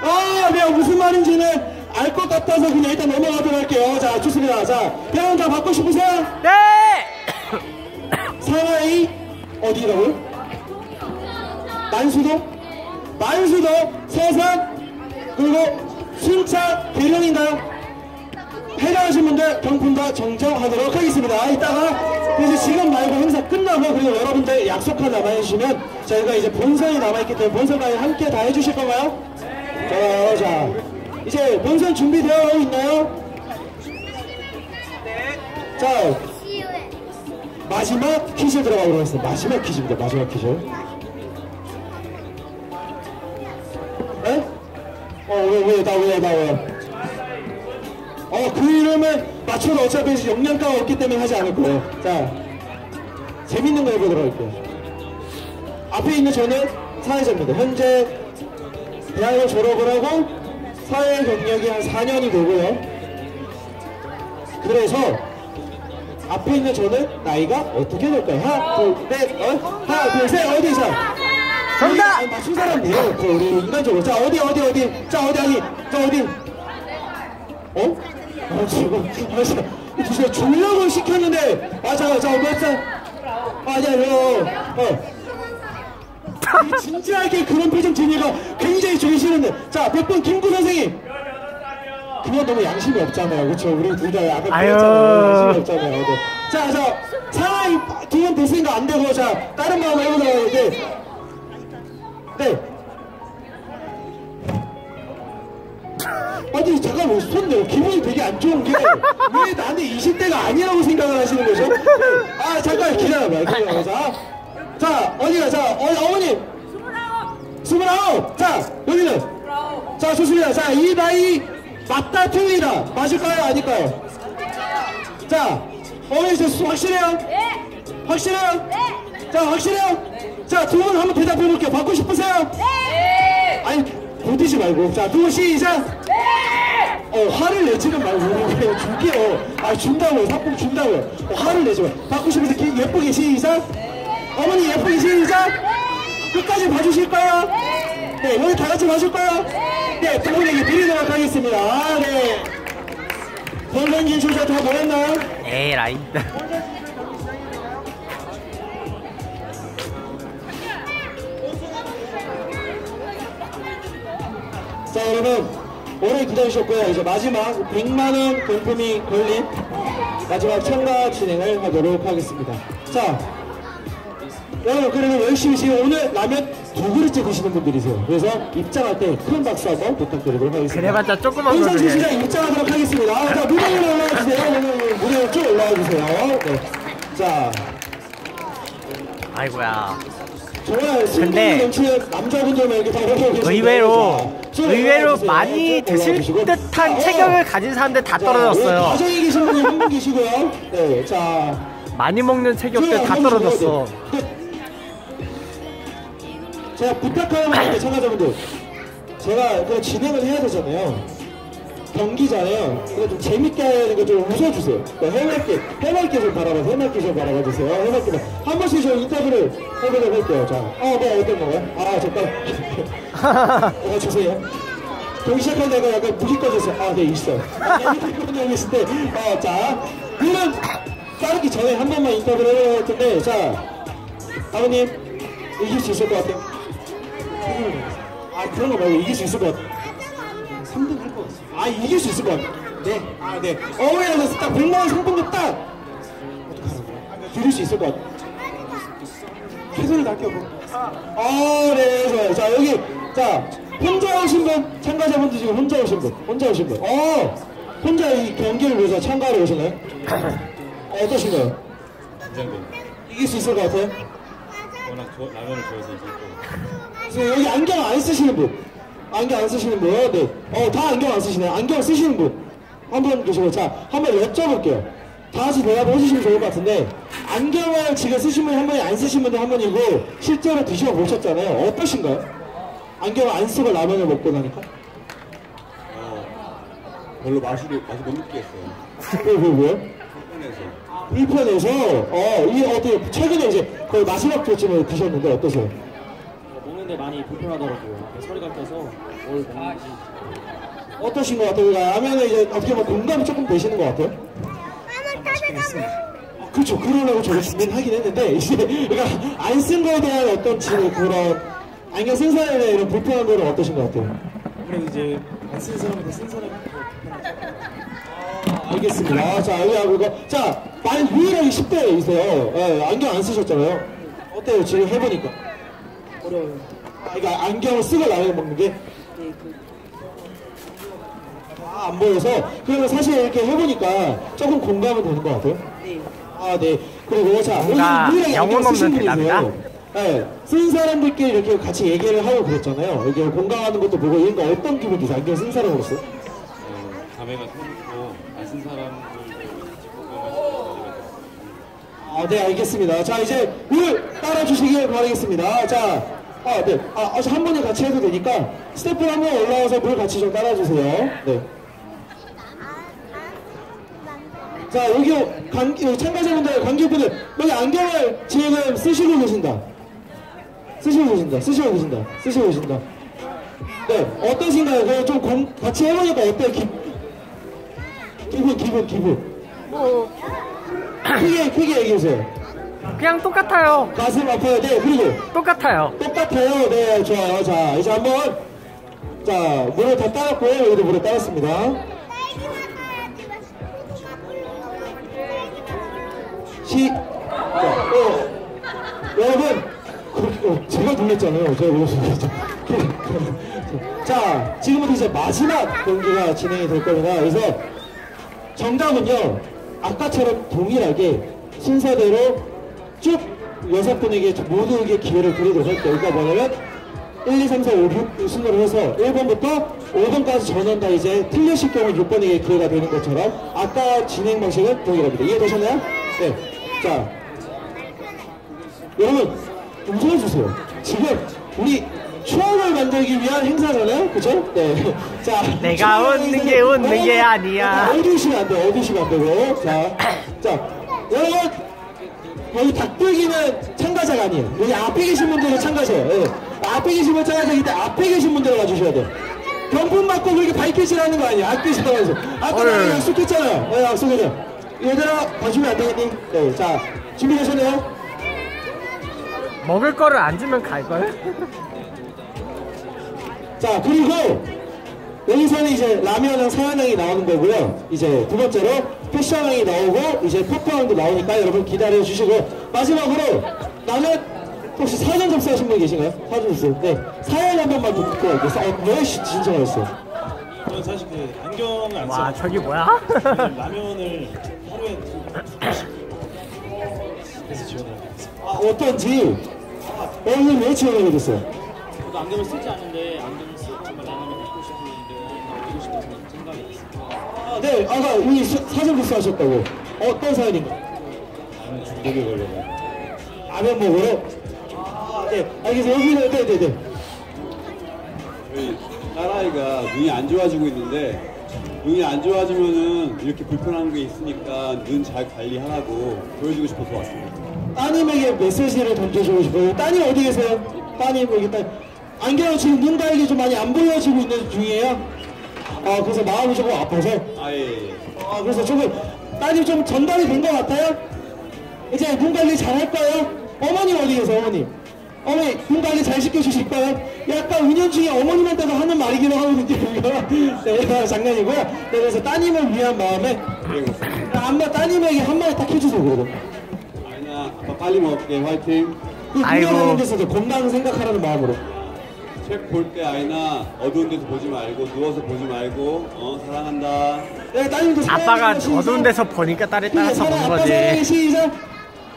아, 내가 무슨 말인지는 알 것 같아서 그냥 일단 넘어가도록 할게요. 자, 좋습니다. 자, 배운 다 받고 싶으세요? 네! 상하이 어디라고요? 만수도? 만수도 서산 그리고 순창 대련인가요? 해당하신 분들 경품 다 정정하도록 하겠습니다. 이따가 그래서 지금 말고 행사 끝나고 그리고 여러분들 약속 하나 남아주시면 저희가 이제 본선이 남아있기 때문에 본선까지 함께 다 해주실 건가요? 좋아요. 자 이제 본선 준비되어 있나요? 자 마지막 퀴즈 들어가도록 하겠습니다. 마지막 퀴즈입니다. 마지막 퀴즈. 에? 어, 왜, 왜, 나 왜, 나 왜? 어, 그 이름을 맞춰도 어차피 영양가가 없기 때문에 하지 않을 거예요. 자, 재밌는 거 해보도록 할게요. 앞에 있는 저는 사회자입니다. 현재 대학을 졸업을 하고 사회 경력이 한 4년이 되고요. 그래서 앞에 있는 저는 나이가 어떻게 될까요? 하나, 둘, 넷, 어? 하나, 둘, 셋, 어디 자? 정답! 아니, 맞춘 사람이에요. 그 우리 인간적으로. 자, 어디, 어디, 어디? 자, 어디, 아니, 자, 어디? 어? 아, 지금, 아, 자, 진짜 졸력을 시켰는데, 아, 자, 자, 몇 살? 아니야, 어, 어. 이 진지하게 그런 표정 지니가 굉장히 주기 싫은데. 자, 100번 김구 선생님. 그건 너무 양심이 없잖아요. 그쵸? 우리 둘 다 아까. 그랬잖아요. 양심이 없잖아요. 네. 자, 자, 상황이 두번 됐으니까 안 되고, 자, 다른 마음 해보도록 하는데. 네. 아니 잠깐만 손 기분이 되게 안 좋은 게 왜 나는 20대가 아니라고 생각을 하시는 거죠? 네. 아 잠깐 기다려봐요 기다려봐요 자, 자 어디가 자 어, 어머님 스물아홉 자 여기는 자 좋습니다 자이 나이 맞다 틀리다 맞을까요 아닐까요? 자 어머니 저 수- 확실해요? 확실해요? 자 확실해요? 자두 분 한번 대답해 볼게요 받고 싶으세요? 아니 보디지 말고. 자두분 시작! 어 화를 내지는 말고 그냥 줄게요 아 준다고요 상품 준다고요 어, 화를 내지 마. 받고 싶으면서 기- 예쁘게 시작! 어머니 예쁘게 시작! 끝까지 봐주실 거예요? 네 여기 다 같이 봐줄 거예요? 네두 분에게 드리도록 하겠습니다. 아, 네. 권선진 출사 다 모였나요? 에라이. 자 여러분 오래 기다리셨고요. 이제 마지막 100만원 경품이 걸린 마지막 참가 진행을 하도록 하겠습니다. 자 여러분 그러면 열심히 지금 오늘 라면 두 그릇째 드시는 분들이세요. 그래서 입장할 때 큰 박수 한번 부탁드리도록 하겠습니다. 그래봤자 조그만 인사 거를 주시장 입장하도록 하겠습니다. 자 무대 위로 올라와 주세요. 오늘 <laughs> 무대 위로 쭉 올라와 주세요. 네. 자. 아이고야. 정말 근데 넘치는 남자분들만 이렇게 다 의외로 자, 쭉 의외로 올라와 주세요. 많이 드실. 듯한 자, 체격을 어. 가진 사람들 다 자, 떨어졌어요. 여기 가정에 계신 분이 한분 계시고요. 네, 자. 많이 먹는 체격들 다 떨어졌어. 제가 부탁하는 건데 참가자분들 제가 그 진행을 해야 되잖아요. 경기잖아요. 그러니까 좀 재밌게 하는 거 좀 웃어주세요. 네, 해맑게, 해맑게 좀 바라봐, 해맑게 좀 바라봐 주세요. 해맑게. 좀. 한 번씩 저 인터뷰를 해보도록 할게요. 자, 어, 뭐, 어떤 거요? 아, 잠깐. <laughs> 어, 주세요. 경기 시작할 때가 약간 무기 꺼졌어요. 아, 네, 있어요. 끝나고 있을 때. 어, 자. 그러면 자르기 전에 한 번만 인터뷰를 할 텐데, 자. 아버님, 이길 수 있을 것 같아요? 아, 그런 거 말고 이길 수 있을 것 같아요. 3등 할것 같아요. 아, 이길 수 있을 것 같아요. 네. 아, 네. 어머니한테서 딱 100만원 상품도 딱! 어떡하라고요? 드릴 수 있을 것 같아요. 최선을 다할게요, 뭐. 아, 네, 좋아요. 자, 여기, 자, 혼자 오신 분, 참가자분들 지금 혼자 오신 분, 혼자 오신 분. 어, 혼자 이 경기를 위해서 참가하러 오셨나요? 어, <laughs> 어떠신가요? 이길 수 있을 것 같아요? 워낙 저, 라면을 좋아해서 이길 거 지금 여기 안경 안 쓰시는 분. 안경 안 쓰시는 분. 네. 어, 다 안경 안 쓰시네요. 안경 쓰시는 분. 한 분 계시고. 자, 한번 여쭤볼게요. 다 같이 대답을 해주시면 좋을 것 같은데, 안경을 지금 쓰신 분이 한 분이 안 쓰신 분도 한 분이고, 실제로 드셔보셨잖아요. 어떠신가요? 안경을 안 쓰고 라면을 먹고 나니까? 별로 맛이 맛이 못 느끼겠어요. 왜, 왜, 왜요? 불편해서. 불편해서, 어, 이 어떻게, 최근에 이제 거의 마지막 조쯤에 드셨는데 어떠세요? 먹는데 많이 불편하더라고요. 소리가 껴서 뭘 먹는지 어떠신 것 같아요? 라면에 이제 어떻게 보면 공감이 조금 되시는 것 같아요? 아, 그렇죠. 그러려고 저도 준비를 하긴 했는데, 이제, 그러니까, 안 쓴 거에 대한 어떤 지금 그런, 안경 쓴 사람에 대한 이런 불편한 거는 어떠신 것 같아요? 그리고 이제 안 쓴 사람보다 쓴 사람이 알겠습니다. 자, 여기 하고. 자, 많이 유일하게 10대이세요. 예, 안경 안 쓰셨잖아요. 어때요? 지금 해보니까. 어려워요. 아, 그러니까 안경을 쓰고 라면을 먹는 게? 아, 안 보여서. 그러면 사실 이렇게 해보니까 조금 공감은 되는 것 같아요. 아, 네. 그리고 자, 오늘 영혼 없는 분이세요. 대답이다? 네. 쓴 사람들끼리 이렇게 같이 얘기를 하고 그랬잖아요. 이렇게 공감하는 것도 보고 이런 거 어떤 기분 드세요? 안경 쓴 사람으로서? 어, 감회가 생기고 안 쓴 사람들 공감하시는 아, 네, 알겠습니다. 자, 이제 물 따라 주시길 바라겠습니다. 자, 아, 네. 아, 아, 한 분이 같이 해도 되니까 스태프 한분 올라와서 물 같이 좀 따라주세요. 네. 자, 여기 관, 여기 참가자분들, 관객분들, 여기 안경을 지금 쓰시고 계신다. 쓰시고 계신다. 쓰시고 계신다. 쓰시고 계신다. 네, 어떠신가요? 그좀 공- 같이 해보니까 어때요? 기, 기분, 기분, 기분. 크게, 크게 얘기해주세요. 그냥 똑같아요. 가슴 아파요. 네, 그리고 똑같아요. 똑같아요. 네, 좋아요. 자, 이제 한번 자 물을 다 따랐고요. 여기도 물을 따랐습니다. 시. 자, 어, 여러분, 어, 제가 놀랬잖아요. 제가 놀랬어요. 자, <laughs> 자, 지금부터 이제 마지막 경기가 진행이 될 겁니다. 그래서 정답은요, 아까처럼 동일하게 순서대로 쭉 여섯 분에게 모두에게 기회를 드리도록 할게요. 그러니까 뭐냐면 1, 2, 3, 4, 5, 6 순으로 해서 1번부터 5번까지 전원 다 이제 틀리실 경우 6번에게 기회가 되는 것처럼 아까 진행 방식은 동일합니다. 이해되셨나요? 네. 자, 여러분 좀 웃어주세요. 지금 우리 추억을 만들기 위한 행사잖아요, 그죠? 네. 자, 내가 웃는 게 웃는 게 여러분, 아니야. 어디 오시면 안 돼요, 어디 오시면 안 되고. 자, 자, 여러분 여기 닭불기는 참가자가 아니에요. 여기 앞에 계신 분들은 참가자예요. 예. 앞에 계신 분 참가자이기 때문에 앞에 계신 분들 와주셔야 돼요. 경품 받고 그렇게 밝히시라는 거 아니에요. 앞에 계시다고 해서. 아까 헐. 나랑 약속했잖아요. 네, 약속했죠. 얘들아, 봐주면 안 되겠니? 네, 자, 준비되셨나요? 먹을 거를 안 주면 갈걸? 자, 그리고 여기서는 이제 라면랑 사연왕이 나오는 거고요. 이제 두 번째로 패션왕이 나오고 이제 퍼프왕도 나오니까 여러분 기다려 주시고 마지막으로 나는 혹시 사전 접수하신 분 계신가요? 사전 접수. 네. 사연 한 번만 좀 듣고 갈게요. 어, 왜 씨, 진짜 맛있어요. 저는 사실 그 안경을 안와 써요. 저기 뭐야? 라면을 하루에 두 번씩 그래서 지원을 하고 있어요. 아, 어떤지 오늘 왜 지원하게 됐어요? 저도 안경을 쓰지 않는데 안경을 쓰고 정말 라면을 먹고 싶은데 먹고 싶어서 생각이 났어요. 아, 네. 아까 우리 사- 사전 접수하셨다고. 어떤 사연인가요? 라면 중독에 걸려서 라면 먹으러? 아, 네. 알겠어요. 여기는, 네 네 네. 저희 딸아이가 눈이 안 좋아지고 있는데 눈이 안 좋아지면은 이렇게 불편한 게 있으니까 눈 잘 관리하라고 보여주고 싶어서 왔습니다. 따님에게 메시지를 던져주고 싶어요. 따님 어디 계세요? 따님 여기 따 안경 지금 눈 달기 좀 많이 안 보여지고 있는 중이에요. 아 그래서 마음이 조금 아파서. 아 예. 예. 아 그래서 조금 따님 좀 전달이 된 것 같아요. 이제 눈 관리 잘 할 거예요. 어머님 어디 계세요, 어머님? 어머니 눈 관리 잘 시켜주실 거예요? 약간 은연중에 어머님한테도 하는 말이기도 하거든요. <laughs> 네, 장난이고요. 네, 그래서 따님을 위한 마음에 예, 그렇습니다. 한번 따님에게 한마디 딱 해주세요, 그러면. 아이나 아빠 빨리 먹을게 화이팅. 그 아이고. 건강 생각하라는 마음으로. 책 볼 때 아이나 어두운 데서 보지 말고 누워서 보지 말고 어 사랑한다. 네, 따님도 아빠가 사랑해요, 시작. 어두운 데서 보니까 딸이 네, 따라서 사랑해, 거지. 시작.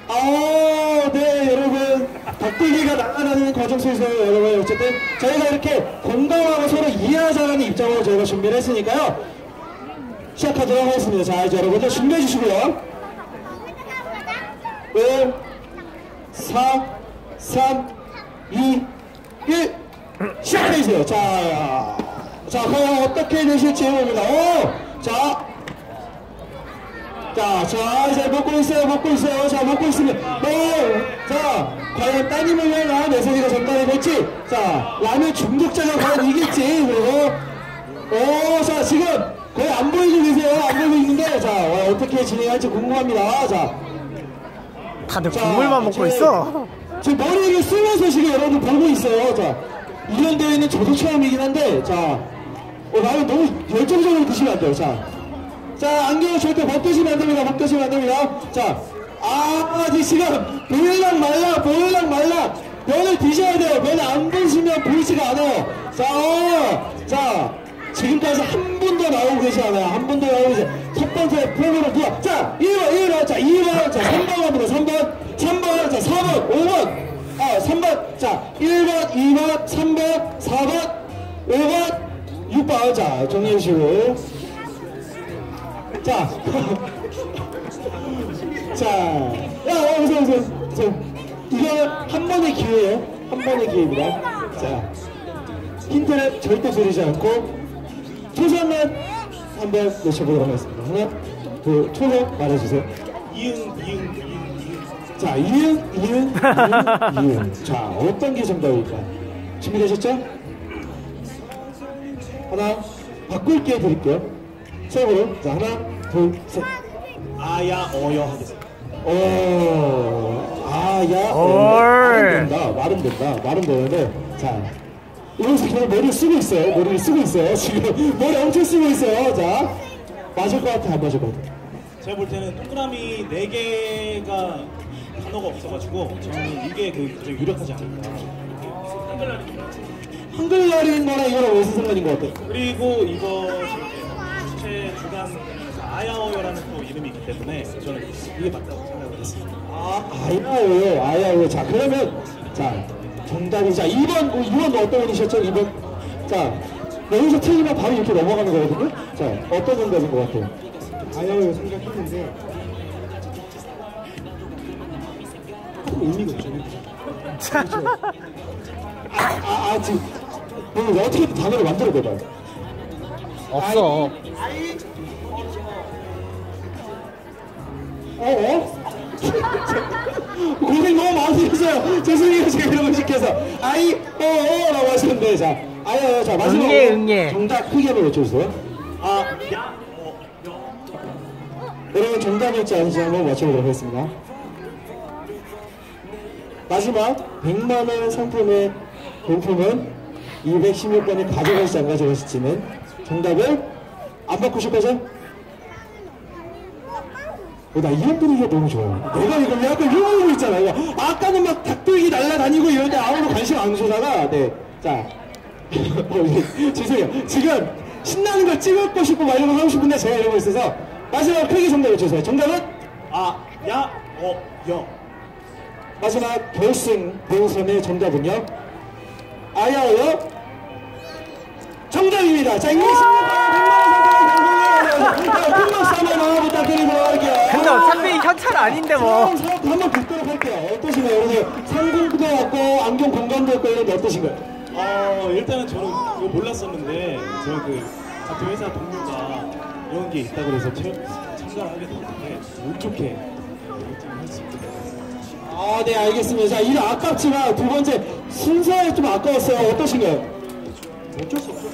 아, 네, 여러분. 닭불기가 날아가는 과정 속에서 여러분, 어쨌든 저희가 이렇게 건강하고 서로 이해하자는 입장으로 저희가 준비를 했으니까요. 시작하도록 하겠습니다. 자, 이제 여러분들 준비해 주시고요. 5, 4, 3, 2, 1. 시작해주세요. 자, 자, 과연 어떻게 되실지 봅니다. 오! 자, 자, 자, 이제 먹고 있어요, 먹고 있어요. 자, 먹고 있습니다. 네. 자, 과연 따님을 위한 메시지가 전달이 될지. 자, 라면 중독자가 과연 이길지. 그리고, 오, 자, 지금 거의 안 보이고 계세요. 안 보이고 있는데, 자, 어, 어떻게 진행할지 궁금합니다. 자, 다들 자, 국물만 먹고 지금- 있어. 지금 머리를 쓰면서 지금 여러분 보고 있어요. 자, 이런 대회는 저도 처음이긴 한데, 자, 어, 라면 너무 열정적으로 드시면 안 돼요. 자, 자, 안경을 절대 벗기시면 안 됩니다. 벗기시면 안 됩니다. 자, 아, 이제 지금 보일랑 말라, 보일랑 말라. 면을 드셔야 돼요. 면 안 드시면 보이지가 않아요. 자, 어, 자, 지금까지 한 분도 나오고 계시지 않아요. 한 분도 나오고 계시 첫 번째 프로그램 누가? 자, 1번, 1번, 자, 2번, 자, 3번 갑니다. 3번, 3번, 자, 4번, 5번. 아, 3번, 자, 1번, 2번, 3번, 4번, 5번, 6번. 자, 정리해 주시고. 자, <laughs> 자, 야, 어, 오세요, 오세요. 자, 이거 한 번의 기회예요. 한 번의 기회입니다. 자, 힌트를 절대 드리지 않고 초성만 한번 외쳐보도록 하겠습니다. 하나, 둘, 초성 말해주세요. 이응 자, 이응, 이응, 이응, 이응. 자, 어떤 게 정답일까? 준비되셨죠? 하나, 바꿀 기회 드릴게요. 처음으로. 자, 하나, 둘, 셋. 아야 어여 하겠습니다. 오, 아, 야, 어, 올. 말은 된다, 말은 된다, 말은 되는데, 자, 이러면서 그냥 머리를 쓰고 있어요, 머리를 쓰고 있어요, 지금 머리 엄청 쓰고 있어요, 자, 맞을 것 같아, 안 맞을 것 같아. 제가 볼 때는 동그라미 4개가 단어가 없어가지고 저는 이게 그 가장 유력하지 않을까. 한글날인 거랑 이거랑 무슨 상관인 것 같아? 그리고 이거 주최 주간 아야오요라는 또 이름이 있기 때문에 저는 이게 맞다고 생각을 했습니다. 아, 아야오요, 아야오요. 자, 그러면, 자, 정답이, 자, 2번, 어, 2번 어떤 분이셨죠? 2번. 자, 여기서 틀리면 바로 이렇게 넘어가는 거거든요? 자, 어떤 정답인 것 같아요? 아야오요 생각했는데, 조금 의미가 없잖아요. 그렇죠? 아, 아, 아, 지금, 뭐, 어떻게든 단어를 만들어내봐요. 없어. 어? 어? 고생 너무 많으셨어요. 죄송해요. 제가 이런 걸 시켜서. 아이, 어, 어, 라고 하시는데, 자, 아야, 자, 마지막으로. 응애, 응애. 정답 크게 한번 외쳐주세요. 아, 야, 여러분, 정답일지 아닌지 한번 맞춰보도록 하겠습니다. 마지막 100만원 상품의 공품은 216번이 가져가실지 안 가져가실지는 정답을 안 바꾸실 거죠? 어, 나 이런 분위기가 너무 좋아요. 내가 이거 약간 이런 거 있잖아. 요 아까는 막 닭들이 날라다니고 이런데 아무도 관심 안 주다가, 네. 자. <laughs> 어, 예. 죄송해요. 지금 신나는 걸 찍고 싶고 막 이런 거 하고 싶은데 제가 이러고 있어서 마지막 크게 정답 해주세요. 정답은? 아, 야, 어, 여. 마지막 결승 배우선의 정답은요? 아야어요? 정답입니다. 자, 26번 100만원 상품 큰 박수 한번 부탁드리도록 할게요. 근데 어차피 현찰 아닌데 뭐. 한번 듣도록 할게요. 어떠신가요? 여러분 상품도 왔고 안경 공간도 있고 이런데 어떠신가요? 어, 일단은 저는 이거 몰랐었는데 저는 그 같은 회사 동료가 이런 게 있다고 해서 체- 참가를 하게 됐는데 운 좋게 아, 네, 알겠습니다. 자, 일 아깝지만 두 번째 순서에 좀 아까웠어요. 어떠신가요? 어쩔 수 없죠.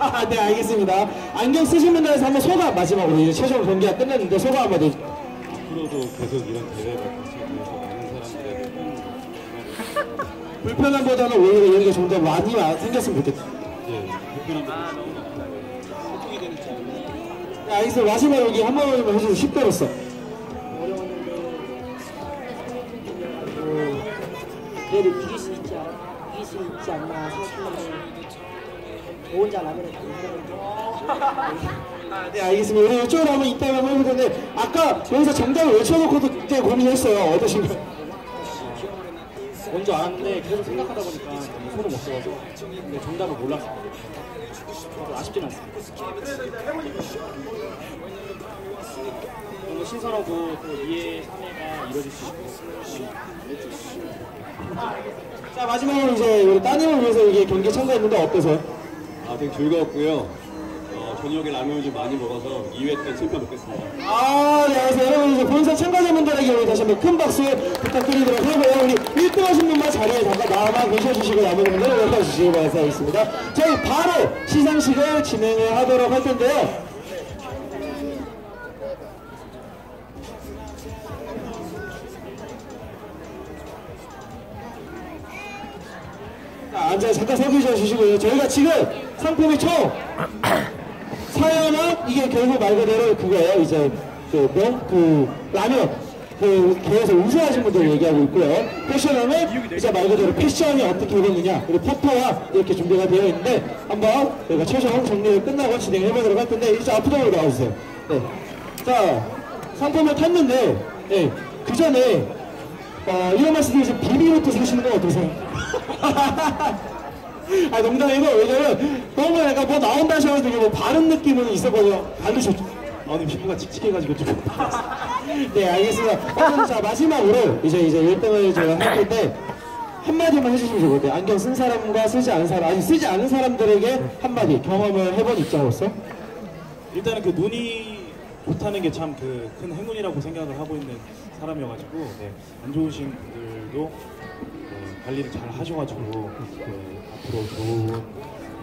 아, 네, 알겠습니다. 안경 쓰신 분들에서 한번 소감 마지막으로 이제 최종 경기가 끝났는데 소감 한번 해 앞으로도 계속 이런 대회가 계속돼서 많은 사람들에게 <laughs> 불편함보다는 오히려 여기가 좀더 많이 와- 생겼으면 좋겠다. 예, 불편한 소통이 되는 점 네, 알겠습니다. 마지막 여기 한 번만 해주세요. 10대로서. 그래도 이길 수 있지 않, 이길 수 있지 않나 생각했는데 저 혼자 라면을 다 먹었는데 아, 네, 알겠습니다. 우리 이쪽으로 한번 이따가 한번 해볼 텐데, 아까 여기서 정답을 외쳐놓고도 굉장히 고민했어요. 어떠신가요? 뭔지 알았는데 계속 생각하다 보니까 손을 못 써가지고 근데 정답을 몰랐어요. 아쉽진 않습니다. 신선하고 또 2회, 3회가 이루어질 수 있고 자, 마지막으로 이제 우리 따님을 위해서 이게 경기에 참가했는데 어떠세요? 아, 되게 즐거웠고요. 어, 저녁에 라면을 좀 많이 먹어서 2회 때 챔피언 먹겠습니다. 아, 네, 알겠습니다. 여러분, 이제 본선 참가자분들에게 우리 다시 한번 큰 박수 부탁드리도록 하고요. 우리 1등 하신 분만 자리에 잠깐 나와 계셔주시고 남은 분들은 연락 주시기 바라겠습니다. 저희 바로 시상식을 진행을 하도록 할 텐데요. 앉아 잠깐 서 계셔 주시고요. 저희가 지금 상품이 총 사연은 이게 결국 말 그대로 그거예요. 이제 그, 명, 그 라면 그 계에서 우승하신 분들 얘기하고 있고요. 패션은 이제 말 그대로 패션이 어떻게 입었느냐 그리고 포토와 이렇게 준비가 되어 있는데 한번 저희가 최종 정리를 끝나고 진행해 보도록 할 텐데 이제 앞으로 나와주세요. 네. 자 상품을 탔는데 네. 그 전에 어, 이런 말씀 드리면 비비부터 사시는 건 어떠세요? <laughs> 아 농담이고 왜냐면 너무 약간 뭐 나온다 하셔서 되게 뭐 바른 느낌은 있었거든요. 바르셨죠? 아, 근데 피부가 칙칙해가지고 좀. <laughs> 네 알겠습니다. 어쨌든 자 마지막으로 이제 이제 1등을 제가 할 텐데 한마디만 해주시면 좋을 것 같아요. 안경 쓴 사람과 쓰지 않은 사람 아니 쓰지 않은 사람들에게 한마디 경험을 해본 입장으로서. 일단은 그 눈이 좋다는 게 참 그 큰 행운이라고 생각을 하고 있는 사람이어가지고 네, 안 좋으신 분들도 네, 관리를 잘 하셔가지고 네, 앞으로 좋은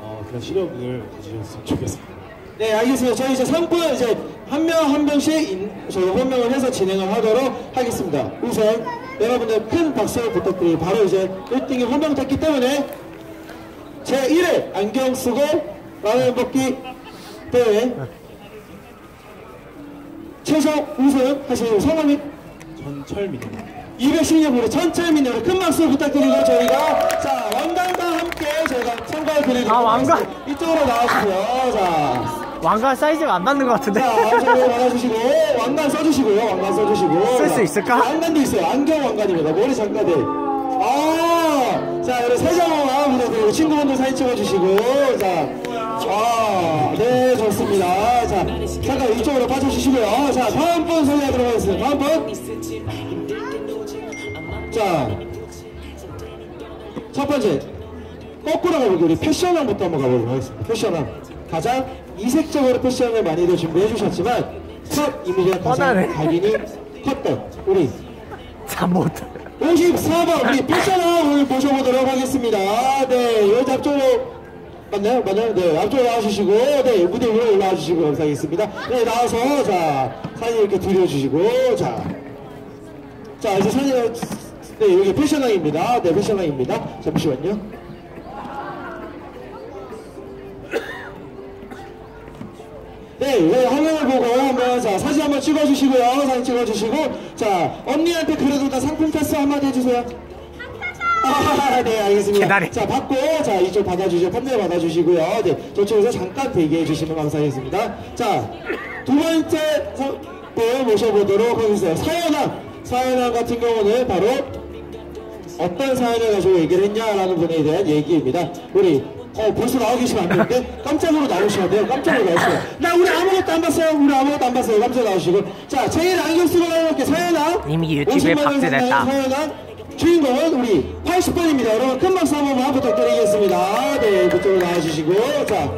어, 그런 시력을 가지셨으면 좋겠습니다. 네 알겠습니다. 저희 이제 상품 이제 한 명 한 명씩 인, 저희 호명을 해서 진행을 하도록 하겠습니다. 우선 여러분들 큰 박수를 부탁드리고 바로 이제 1등이 호명 탔기 때문에 제 1회 안경 쓰고 라면 먹기 대회. 최종 우승 하시는 성함이 전철민입니다. 216으로 전철민으로 큰 박수 부탁드리고 저희가 자 원단과 함께 저희가 참가를 드리도록 아, 왕관. 이쪽으로 나와주세요. 자. 왕관 사이즈가 안 맞는 것 같은데. 자, 안쪽으로 받아주시고, 왕관 써주시고요. 왕관 써주시고. 쓸 수 있을까? 왕관도 있어요. 안경 왕관입니다. 머리 잠깐들. 아, 자, 우리 세장호와 우리 친구분들 사진 찍어주시고, 자, 아, 네, 좋습니다. 자, 잠깐 이쪽으로 빠져주시고요. 자, 다음 분 소개하도록 하겠습니다. 다음 분. 자, 첫 번째. 거꾸로 가볼게요. 우리 패션왕부터 한번 가보도록 하겠습니다. 패션왕. 가장 이색적으로 패션을 많이들 준비해 주셨지만, 첫 이미지가. 가장 각인이 컸던, 우리 참 못. 54번 우리 패션왕 오늘 모셔보도록 하겠습니다. 네, 여기 앞쪽으로 맞나요? 맞나요? 네, 앞쪽으로 나와주시고, 네, 무대 위로 올라와 주시고 감사하겠습니다. 네, 나와서, 자, 사진 이렇게 들여주시고, 자. 자, 이제 사진, 네, 여기 패션왕입니다. 네, 패션왕입니다. 잠시만요. 네, 네, 화면을 보고 한번 자 사진 한번 찍어주시고요. 사진 찍어주시고 자 언니한테 그래도 다 상품 패스 한마디 해주세요. 아, 네, 알겠습니다. 기다려. 자, 받고, 자, 이쪽 받아주시고, 판넬 받아주시고요. 네, 저쪽에서 잠깐 대기해 주시면 감사하겠습니다. 자, 두 번째 서- 분 모셔보도록 하겠습니다. 사연왕. 사연왕 같은 경우는 바로 어떤 사연을 가지고 얘기를 했냐라는 분에 대한 얘기입니다. 우리 어 벌써 나와 계시면 안 되는데 깜짝으로 나오시면 돼요. 깜짝으로 나오시고 나 우리 아무것도 안 봤어요. 우리 아무것도 안 봤어요. 깜짝 나오시고 자 제일 안경 쓰고 나오게 사연아 이미 유튜브에 50만 원 박제됐다. 사연아 주인공은 우리 80번입니다. 여러분 큰 박수 한 번만 부탁드리겠습니다. 네 그쪽으로 나와주시고 자.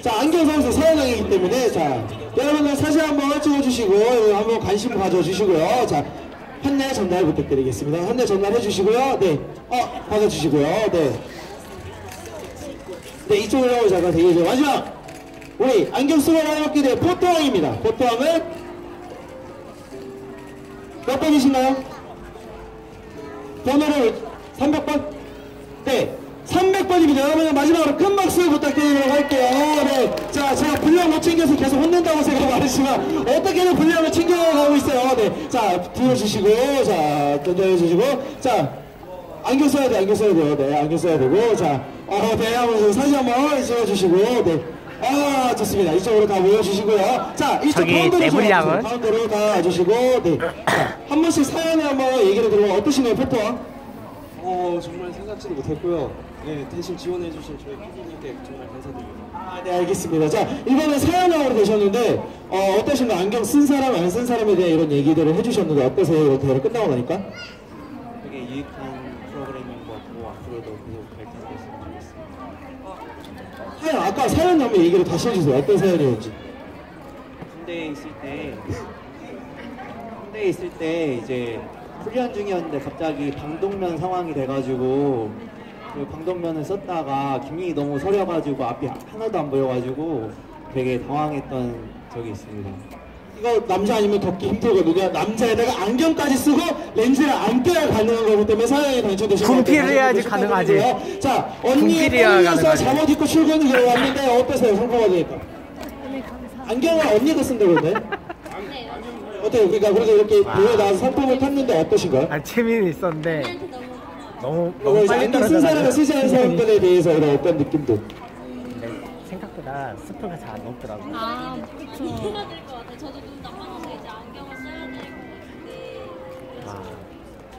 자 안경 선수 사연왕이기 때문에 자 여러분들 사진 한번 찍어주시고 한번 관심 가져주시고요. 자 한내 전달 부탁드리겠습니다. 한내 전달해 주시고요. 네, 어 받아주시고요. 네, 네 이쪽으로 잠깐 대기해주세요. 마지막 우리 안경 쓰고 나왔기 대 포토왕입니다. 포토왕은 몇 번이신가요? 번호를 300번? 네. 300번입니다. 여러분 마지막으로 큰 박수 부탁드리도록 할게요. 네. 자, 제가 분량 못 챙겨서 계속 혼낸다고 제가 말했지만 어떻게든 분량을 챙겨가고 있어요. 네. 자, 들어주시고, 자, 던져주시고, 자, 안경 써야 돼, 안경 써야 돼요. 네, 안경 써야 되고, 자, 어, 네, 하면서 사진 한번 찍어주시고, 네. 아, 좋습니다. 이쪽으로 다 모여주시고요. 자, 이쪽 가운데로. 가운데로 다 와주시고, 네. 자, <coughs> 한 번씩 사연을 한번 얘기를 들어보면 어떠신가요, 포토와? 어 정말 생각지도 못했고요. 네 대신 지원해주신 저희 PD님께 정말 감사드립니다. 아, 네, 알겠습니다. 자, 이번에 사연왕으로 되셨는데, 어, 어떠신가요? 안경 쓴 사람, 안 쓴 사람에 대해 이런 얘기들을 해주셨는데, 어떠세요? 이거 대회 끝나고 나니까? 되게 유익한 프로그램인 것 같고 앞으로도 계속 발전됐으면 좋겠습니다. 사연, 아까 사연 한번 얘기를 다시 해주세요. 어떤 사연이었지? 군대에 있을 때 군대에 있을 때 이제 훈련 중이었는데 갑자기 방독면 상황이 돼가지고 그 방독면을 썼다가 김이 너무 서려가지고 앞이 하나도 안 보여가지고 되게 당황했던 적이 있습니다. 이거 남자 아니면 덮기 힘들거든요. 남자에다가 안경까지 쓰고 렌즈를 안 껴야 가능한 거기 때문에 사연이 군필을 같아요. 해야지. 가능하지. 자, 언니 가능하지. 잠옷 입고 출근을 왔는데 어떠세요? 상품 받으니까. 안경을 언니가 쓴다고 그러네? 어때요? 그러니까 그래서 이렇게 대회 나와서 상품을 탔는데 어떠신가요? 아, 재미는 있었는데 너무 너무 빨리 안경 쓴 사람과 쓰지 않은 사람들에 대해서 이런 어떤 느낌도 근데 생각보다 스프가 잘 안 녹더라고. 아, 같아요. 저도 눈 나빠져서 이제 안경을 써야 될 것 같은데.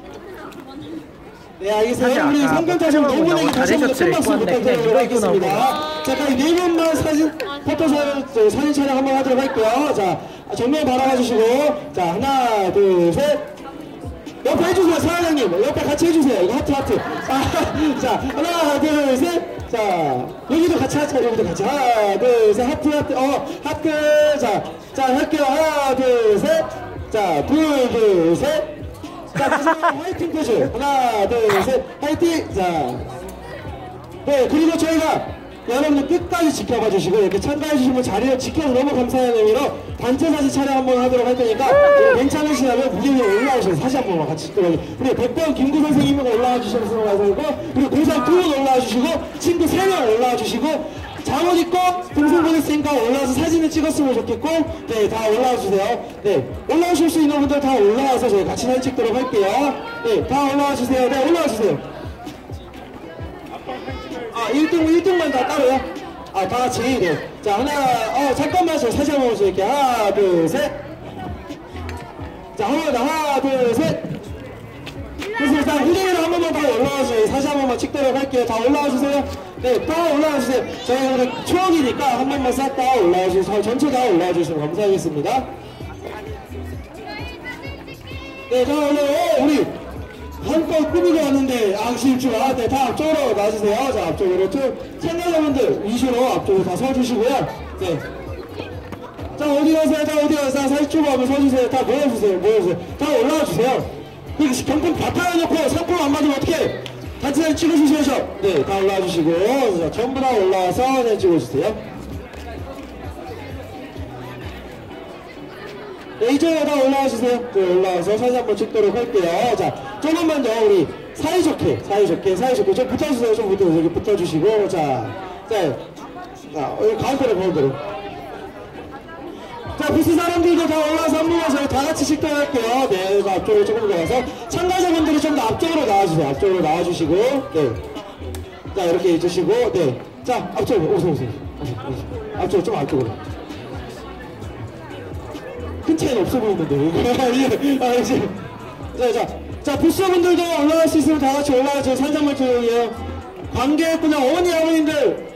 핸드폰으로 그거는. 네. 사실 우리 아까 뭐네 분에게 촬영을 다시 한번 큰 박수 셔츠를 입고 왔는데 부탁드리도록 그냥 이거 입고 하겠습니다. 자, 그럼 네 분만 사진 포토 사진 저 사진 촬영 한번 하도록 할게요. 자, 정면 바라봐 주시고 자 하나 둘 셋. 옆에 해주세요, 사장님. 옆에 같이 해주세요. 이거 하트, 하트. 아, <laughs> 자, 하나, 둘, 셋. 자, 여기도 같이 하자. 여기도 같이. 하나, 둘, 셋. 하트, 하트. 어, 하트. 자, 자, 할게요. 하나, 둘, 셋. 자, 둘, 둘, 셋. 자, 마지막 화이팅 포즈. 하나, 둘, 셋. 화이팅. 자. 네, 그리고 저희가 여러분들 끝까지 지켜봐 주시고 이렇게 참가해 주시면 자리를 지켜서 너무 감사한 의미로 단체 사진 촬영 한번 하도록 할 테니까 괜찮으시다면 무대 위에 올라오셔서 사진 한 번만 같이 찍도록 우리 백번 김구 선생님은 올라와 주셔서 감사하고 그리고 고상 두분 올라와 주시고 친구 세 명 올라와 주시고 잠옷 입고 동생 보냈으니까 올라와서 사진을 찍었으면 좋겠고 네 다 올라와 주세요. 네 올라오실 수 있는 분들 다 올라와서 저희 같이 사진 찍도록 할게요. 네 다 올라와 주세요. 네 올라와 주세요 아, 1등, 1등만 다 따로요? 아, 다 같이. 네. 자, 하나, 어, 잠깐만, 저 사진 한번 보실게요. 하나, 둘, 셋. 자, 하나, 더, 하나, 둘, 셋. 그래서 일단 후대위로 한 번만 더 올라와 주세요. 사진 한 번만 찍도록 할게요. 다 올라와 주세요. 네, 다 올라와 주세요. 저희 오늘 추억이니까 한 번만 싹 다 올라와 주세요. 전체 다 올라와 주시면 감사하겠습니다. 네, 자, 오늘, 어, 우리 한껏 꾸미고 왔는데 아쉬울 줄 알았는데 다 앞쪽으로 놔주세요. 자, 앞쪽으로 쭉 참가자분들 위주로 앞쪽으로 다 서주시고요. 네. 자, 어디 가세요? 자, 어디 가세요? 살쪽으로 한번 서주세요. 다 모여주세요. 모여주세요. 다 올라와 주세요. 그 경품 다 팔아놓고 상품 안 받으면 어떻게 같이 사진 찍어주셔야죠. 네, 다 올라와 주시고 자, 전부 다 올라와서 사진 찍어주세요. 네, 이쪽으로 다 올라와 주세요. 네, 올라와서 사진 한번 찍도록 할게요. 자, 조금만 더 우리 사이좋게, 사이좋게, 사이좋게 좀 붙어주세요. 좀 붙어주세요. 여기 붙어주시고 자, 자, 자, 여기 가운데로, 가운데로. 자, 부스 사람들도 다 올라와서 한 저희 다 같이 식도할게요. 네, 그 앞쪽으로 조금 더 와서 참가자분들이 좀 더 앞쪽으로 나와주세요. 앞쪽으로 나와주시고, 네. 자, 이렇게 해주시고, 네. 자, 앞쪽으로. 오세요, 오세요. 앞쪽으로, 좀 앞쪽으로. 큰 차이는 없어 보이는데. 예, 아, 이제. 자, 자. 자, 부스분들도 올라갈 수 있으면 다 같이 올라가죠. 산장물 쪽이에요. 관계했구나. 어머니, 아버님들.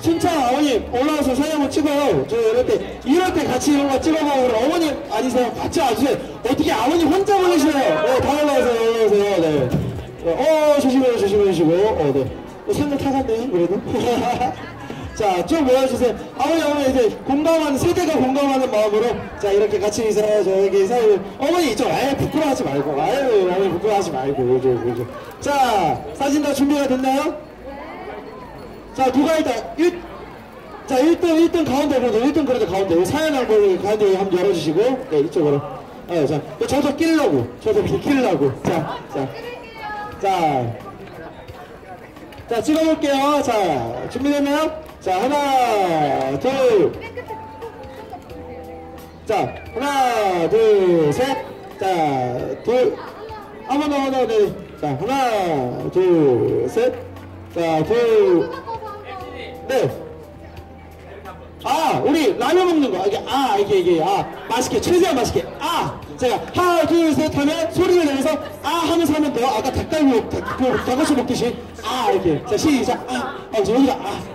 순창 아버님 올라와서 사진 한번 찍어요. 저 이럴 때 이럴 때 같이 이런 거 찍어보고 우리 어머님 아니세요? 같이 와주세요. 어떻게 아버님 혼자 올리시네요. 네, 다 올라오세요. 올라오세요. 네. 어 조심해요. 조심해 주시고. 어, 네. 어, 상을 타갔네요. 그래도. <laughs> 자, 좀 모여주세요. 아버님, 어머니, 이제 공감하는, 세대가 공감하는 마음으로, 자, 이렇게 같이 있어요. 저기, 사이, 어머니, 이쪽, 아예 부끄러워하지 말고, 아유, 어머니 부끄러워하지 말고, 요즘, 요즘. 자, 사진 다 준비가 됐나요? 자, 누가 일단, 1, 자, 1등, 1등 가운데 보세요. 1등 그래도 가운데. 사연을 보고 가운데 한번 열어주시고, 네, 이쪽으로. 어, 자, 저도 끼려고. 저도 끼려고. 자, 자. 자. 자, 찍어볼게요. 자, 준비됐나요? 자, 하나, 둘. 자, 하나, 둘, 셋. 자, 둘. 한번 더, 한번 더, 네. 자, 하나, 둘, 셋. 자, 둘. 네. 아, 우리 라면 먹는 거. 이게, 아, 이게, 이게, 아, 맛있게, 최대한 맛있게. 아! 제가 하나, 둘, 셋 하면 소리를 내면서 아 하면서 하면 돼요. 아까 닭갈비, 닭, 그, 닭꼬치 먹듯이. 아, 이렇게. 자, 시작. 아, 아, 저 여기다, 아. 아,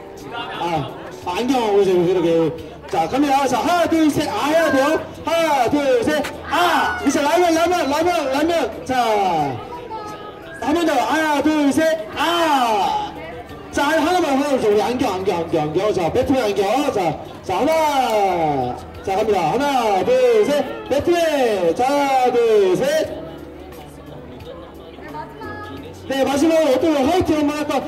아 안경하고 이제 이렇게. 자, 갑니다. 자, 하나, 둘, 셋, 아 해야 돼요. 하나, 둘, 셋, 아! 이제 라면, 라면, 라면, 라면. 자, 한번 더. 하나, 둘, 셋, 아! 자, 하나만, 하나만 줘. 우리 안경, 안경, 안경, 안경. 자, 배트맨 안경. 자, 자, 하나. 자, 갑니다. 하나, 둘, 셋. 배트맨. 자, 둘, 셋. 네, 마지막으로 어떤 거 화이팅 한번 할까?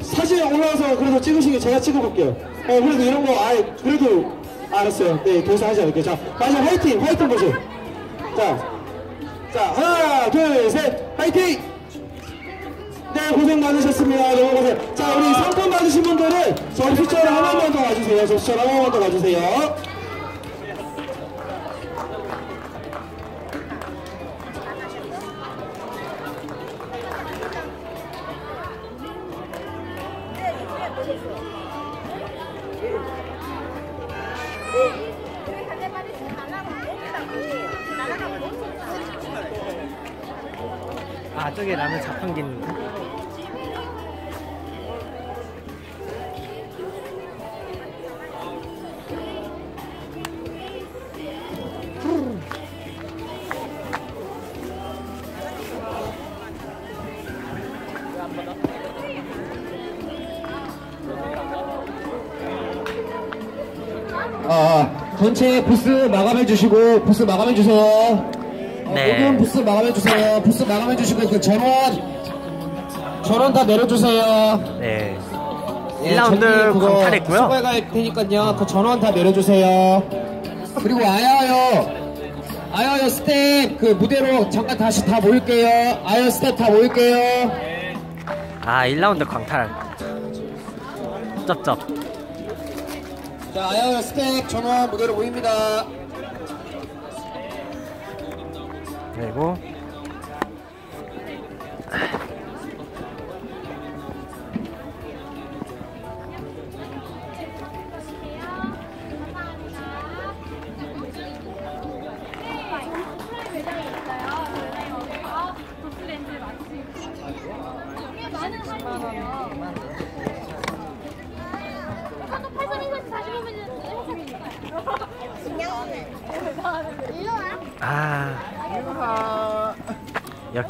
사진 올라와서 그래도 찍으신 게 제가 찍어볼게요. 어, 그래도 이런 거, 아예, 그래도, 알았어요. 네, 더 이상 하지 않을게요. 자, 마지막 화이팅, 화이팅 보세요. 자, 자, 하나, 둘, 셋, 화이팅! 네, 고생 많으셨습니다. 너무 고생. 자, 우리 상품 받으신 분들은 접수처럼 한 번만 더 와주세요. 접수처럼 한 번만 더 와주세요. 저기 라면 자판기 있는데 아, 전체 부스 마감해 주시고 부스 마감해 주세요. 어, 네. 모든 부스 마감해 주세요. 부스 마감해 주시고 그 전원 전원 다 내려주세요. 네 예, 1라운드 전기 그거 광탈했고요 수거해 갈 테니까요. 그 전원 다 내려주세요. 그리고 아야요. 아야요 스텝 그 무대로 잠깐 다시 다 모일게요. 아야요 스텝 다 모일게요. 아 1라운드 광탈 쩝쩝 자, 아야요 스텝 전원 무대로 모입니다. 그리고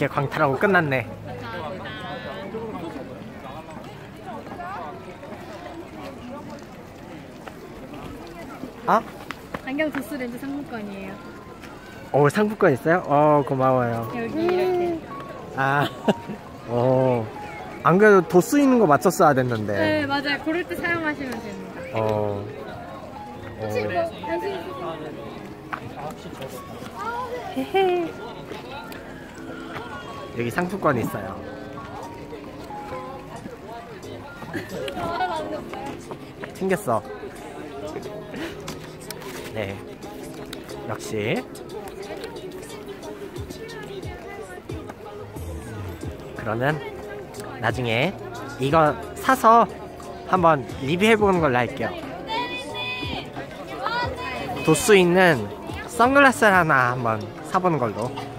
이렇게 광탈하고 끝났네 아? 안경 도수 렌즈 상품권이에요. 오 상품권 있어요? 어 고마워요 여기 이렇게. 아, <laughs> 어. 안 그래도 도수 있는 거 맞췄어야 네, 됐는데. 맞아요. 고를 때 사용하시면 됩니다. 어. 혹시 어. 이거 관심 헤헤. 여기 상품권이 있어요. 챙겼어. 네. 역시. 그러면 나중에 이거 사서 한번 리뷰해보는 걸로 할게요. 도수 있는 선글라스를 하나 한번 사보는 걸로.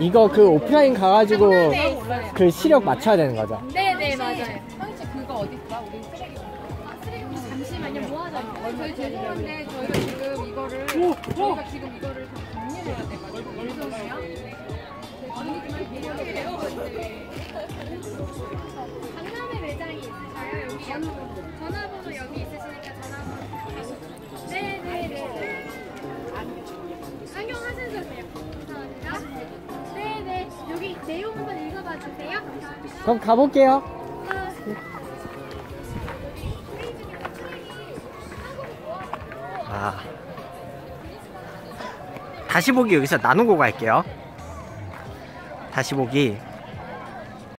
이거 그 오프라인 가가지고 네. 그 시력 맞춰야 되는 거죠? 네네 맞아요. 형씨 그거 어디 있어? 우리 쓰레기. 아 쓰레기 잠시만요. 뭐 하자면 저희 죄송한데 저희가 지금 이거를 저희가 지금 이거를 정리해야 돼가지고. 네, 할게요. <laughs> 강남에 매장이 있으셔요? 여기 연- 전화 주세요. 그럼 가볼게요. 아. 다시 보기 여기서 나누고 갈게요. 다시 보기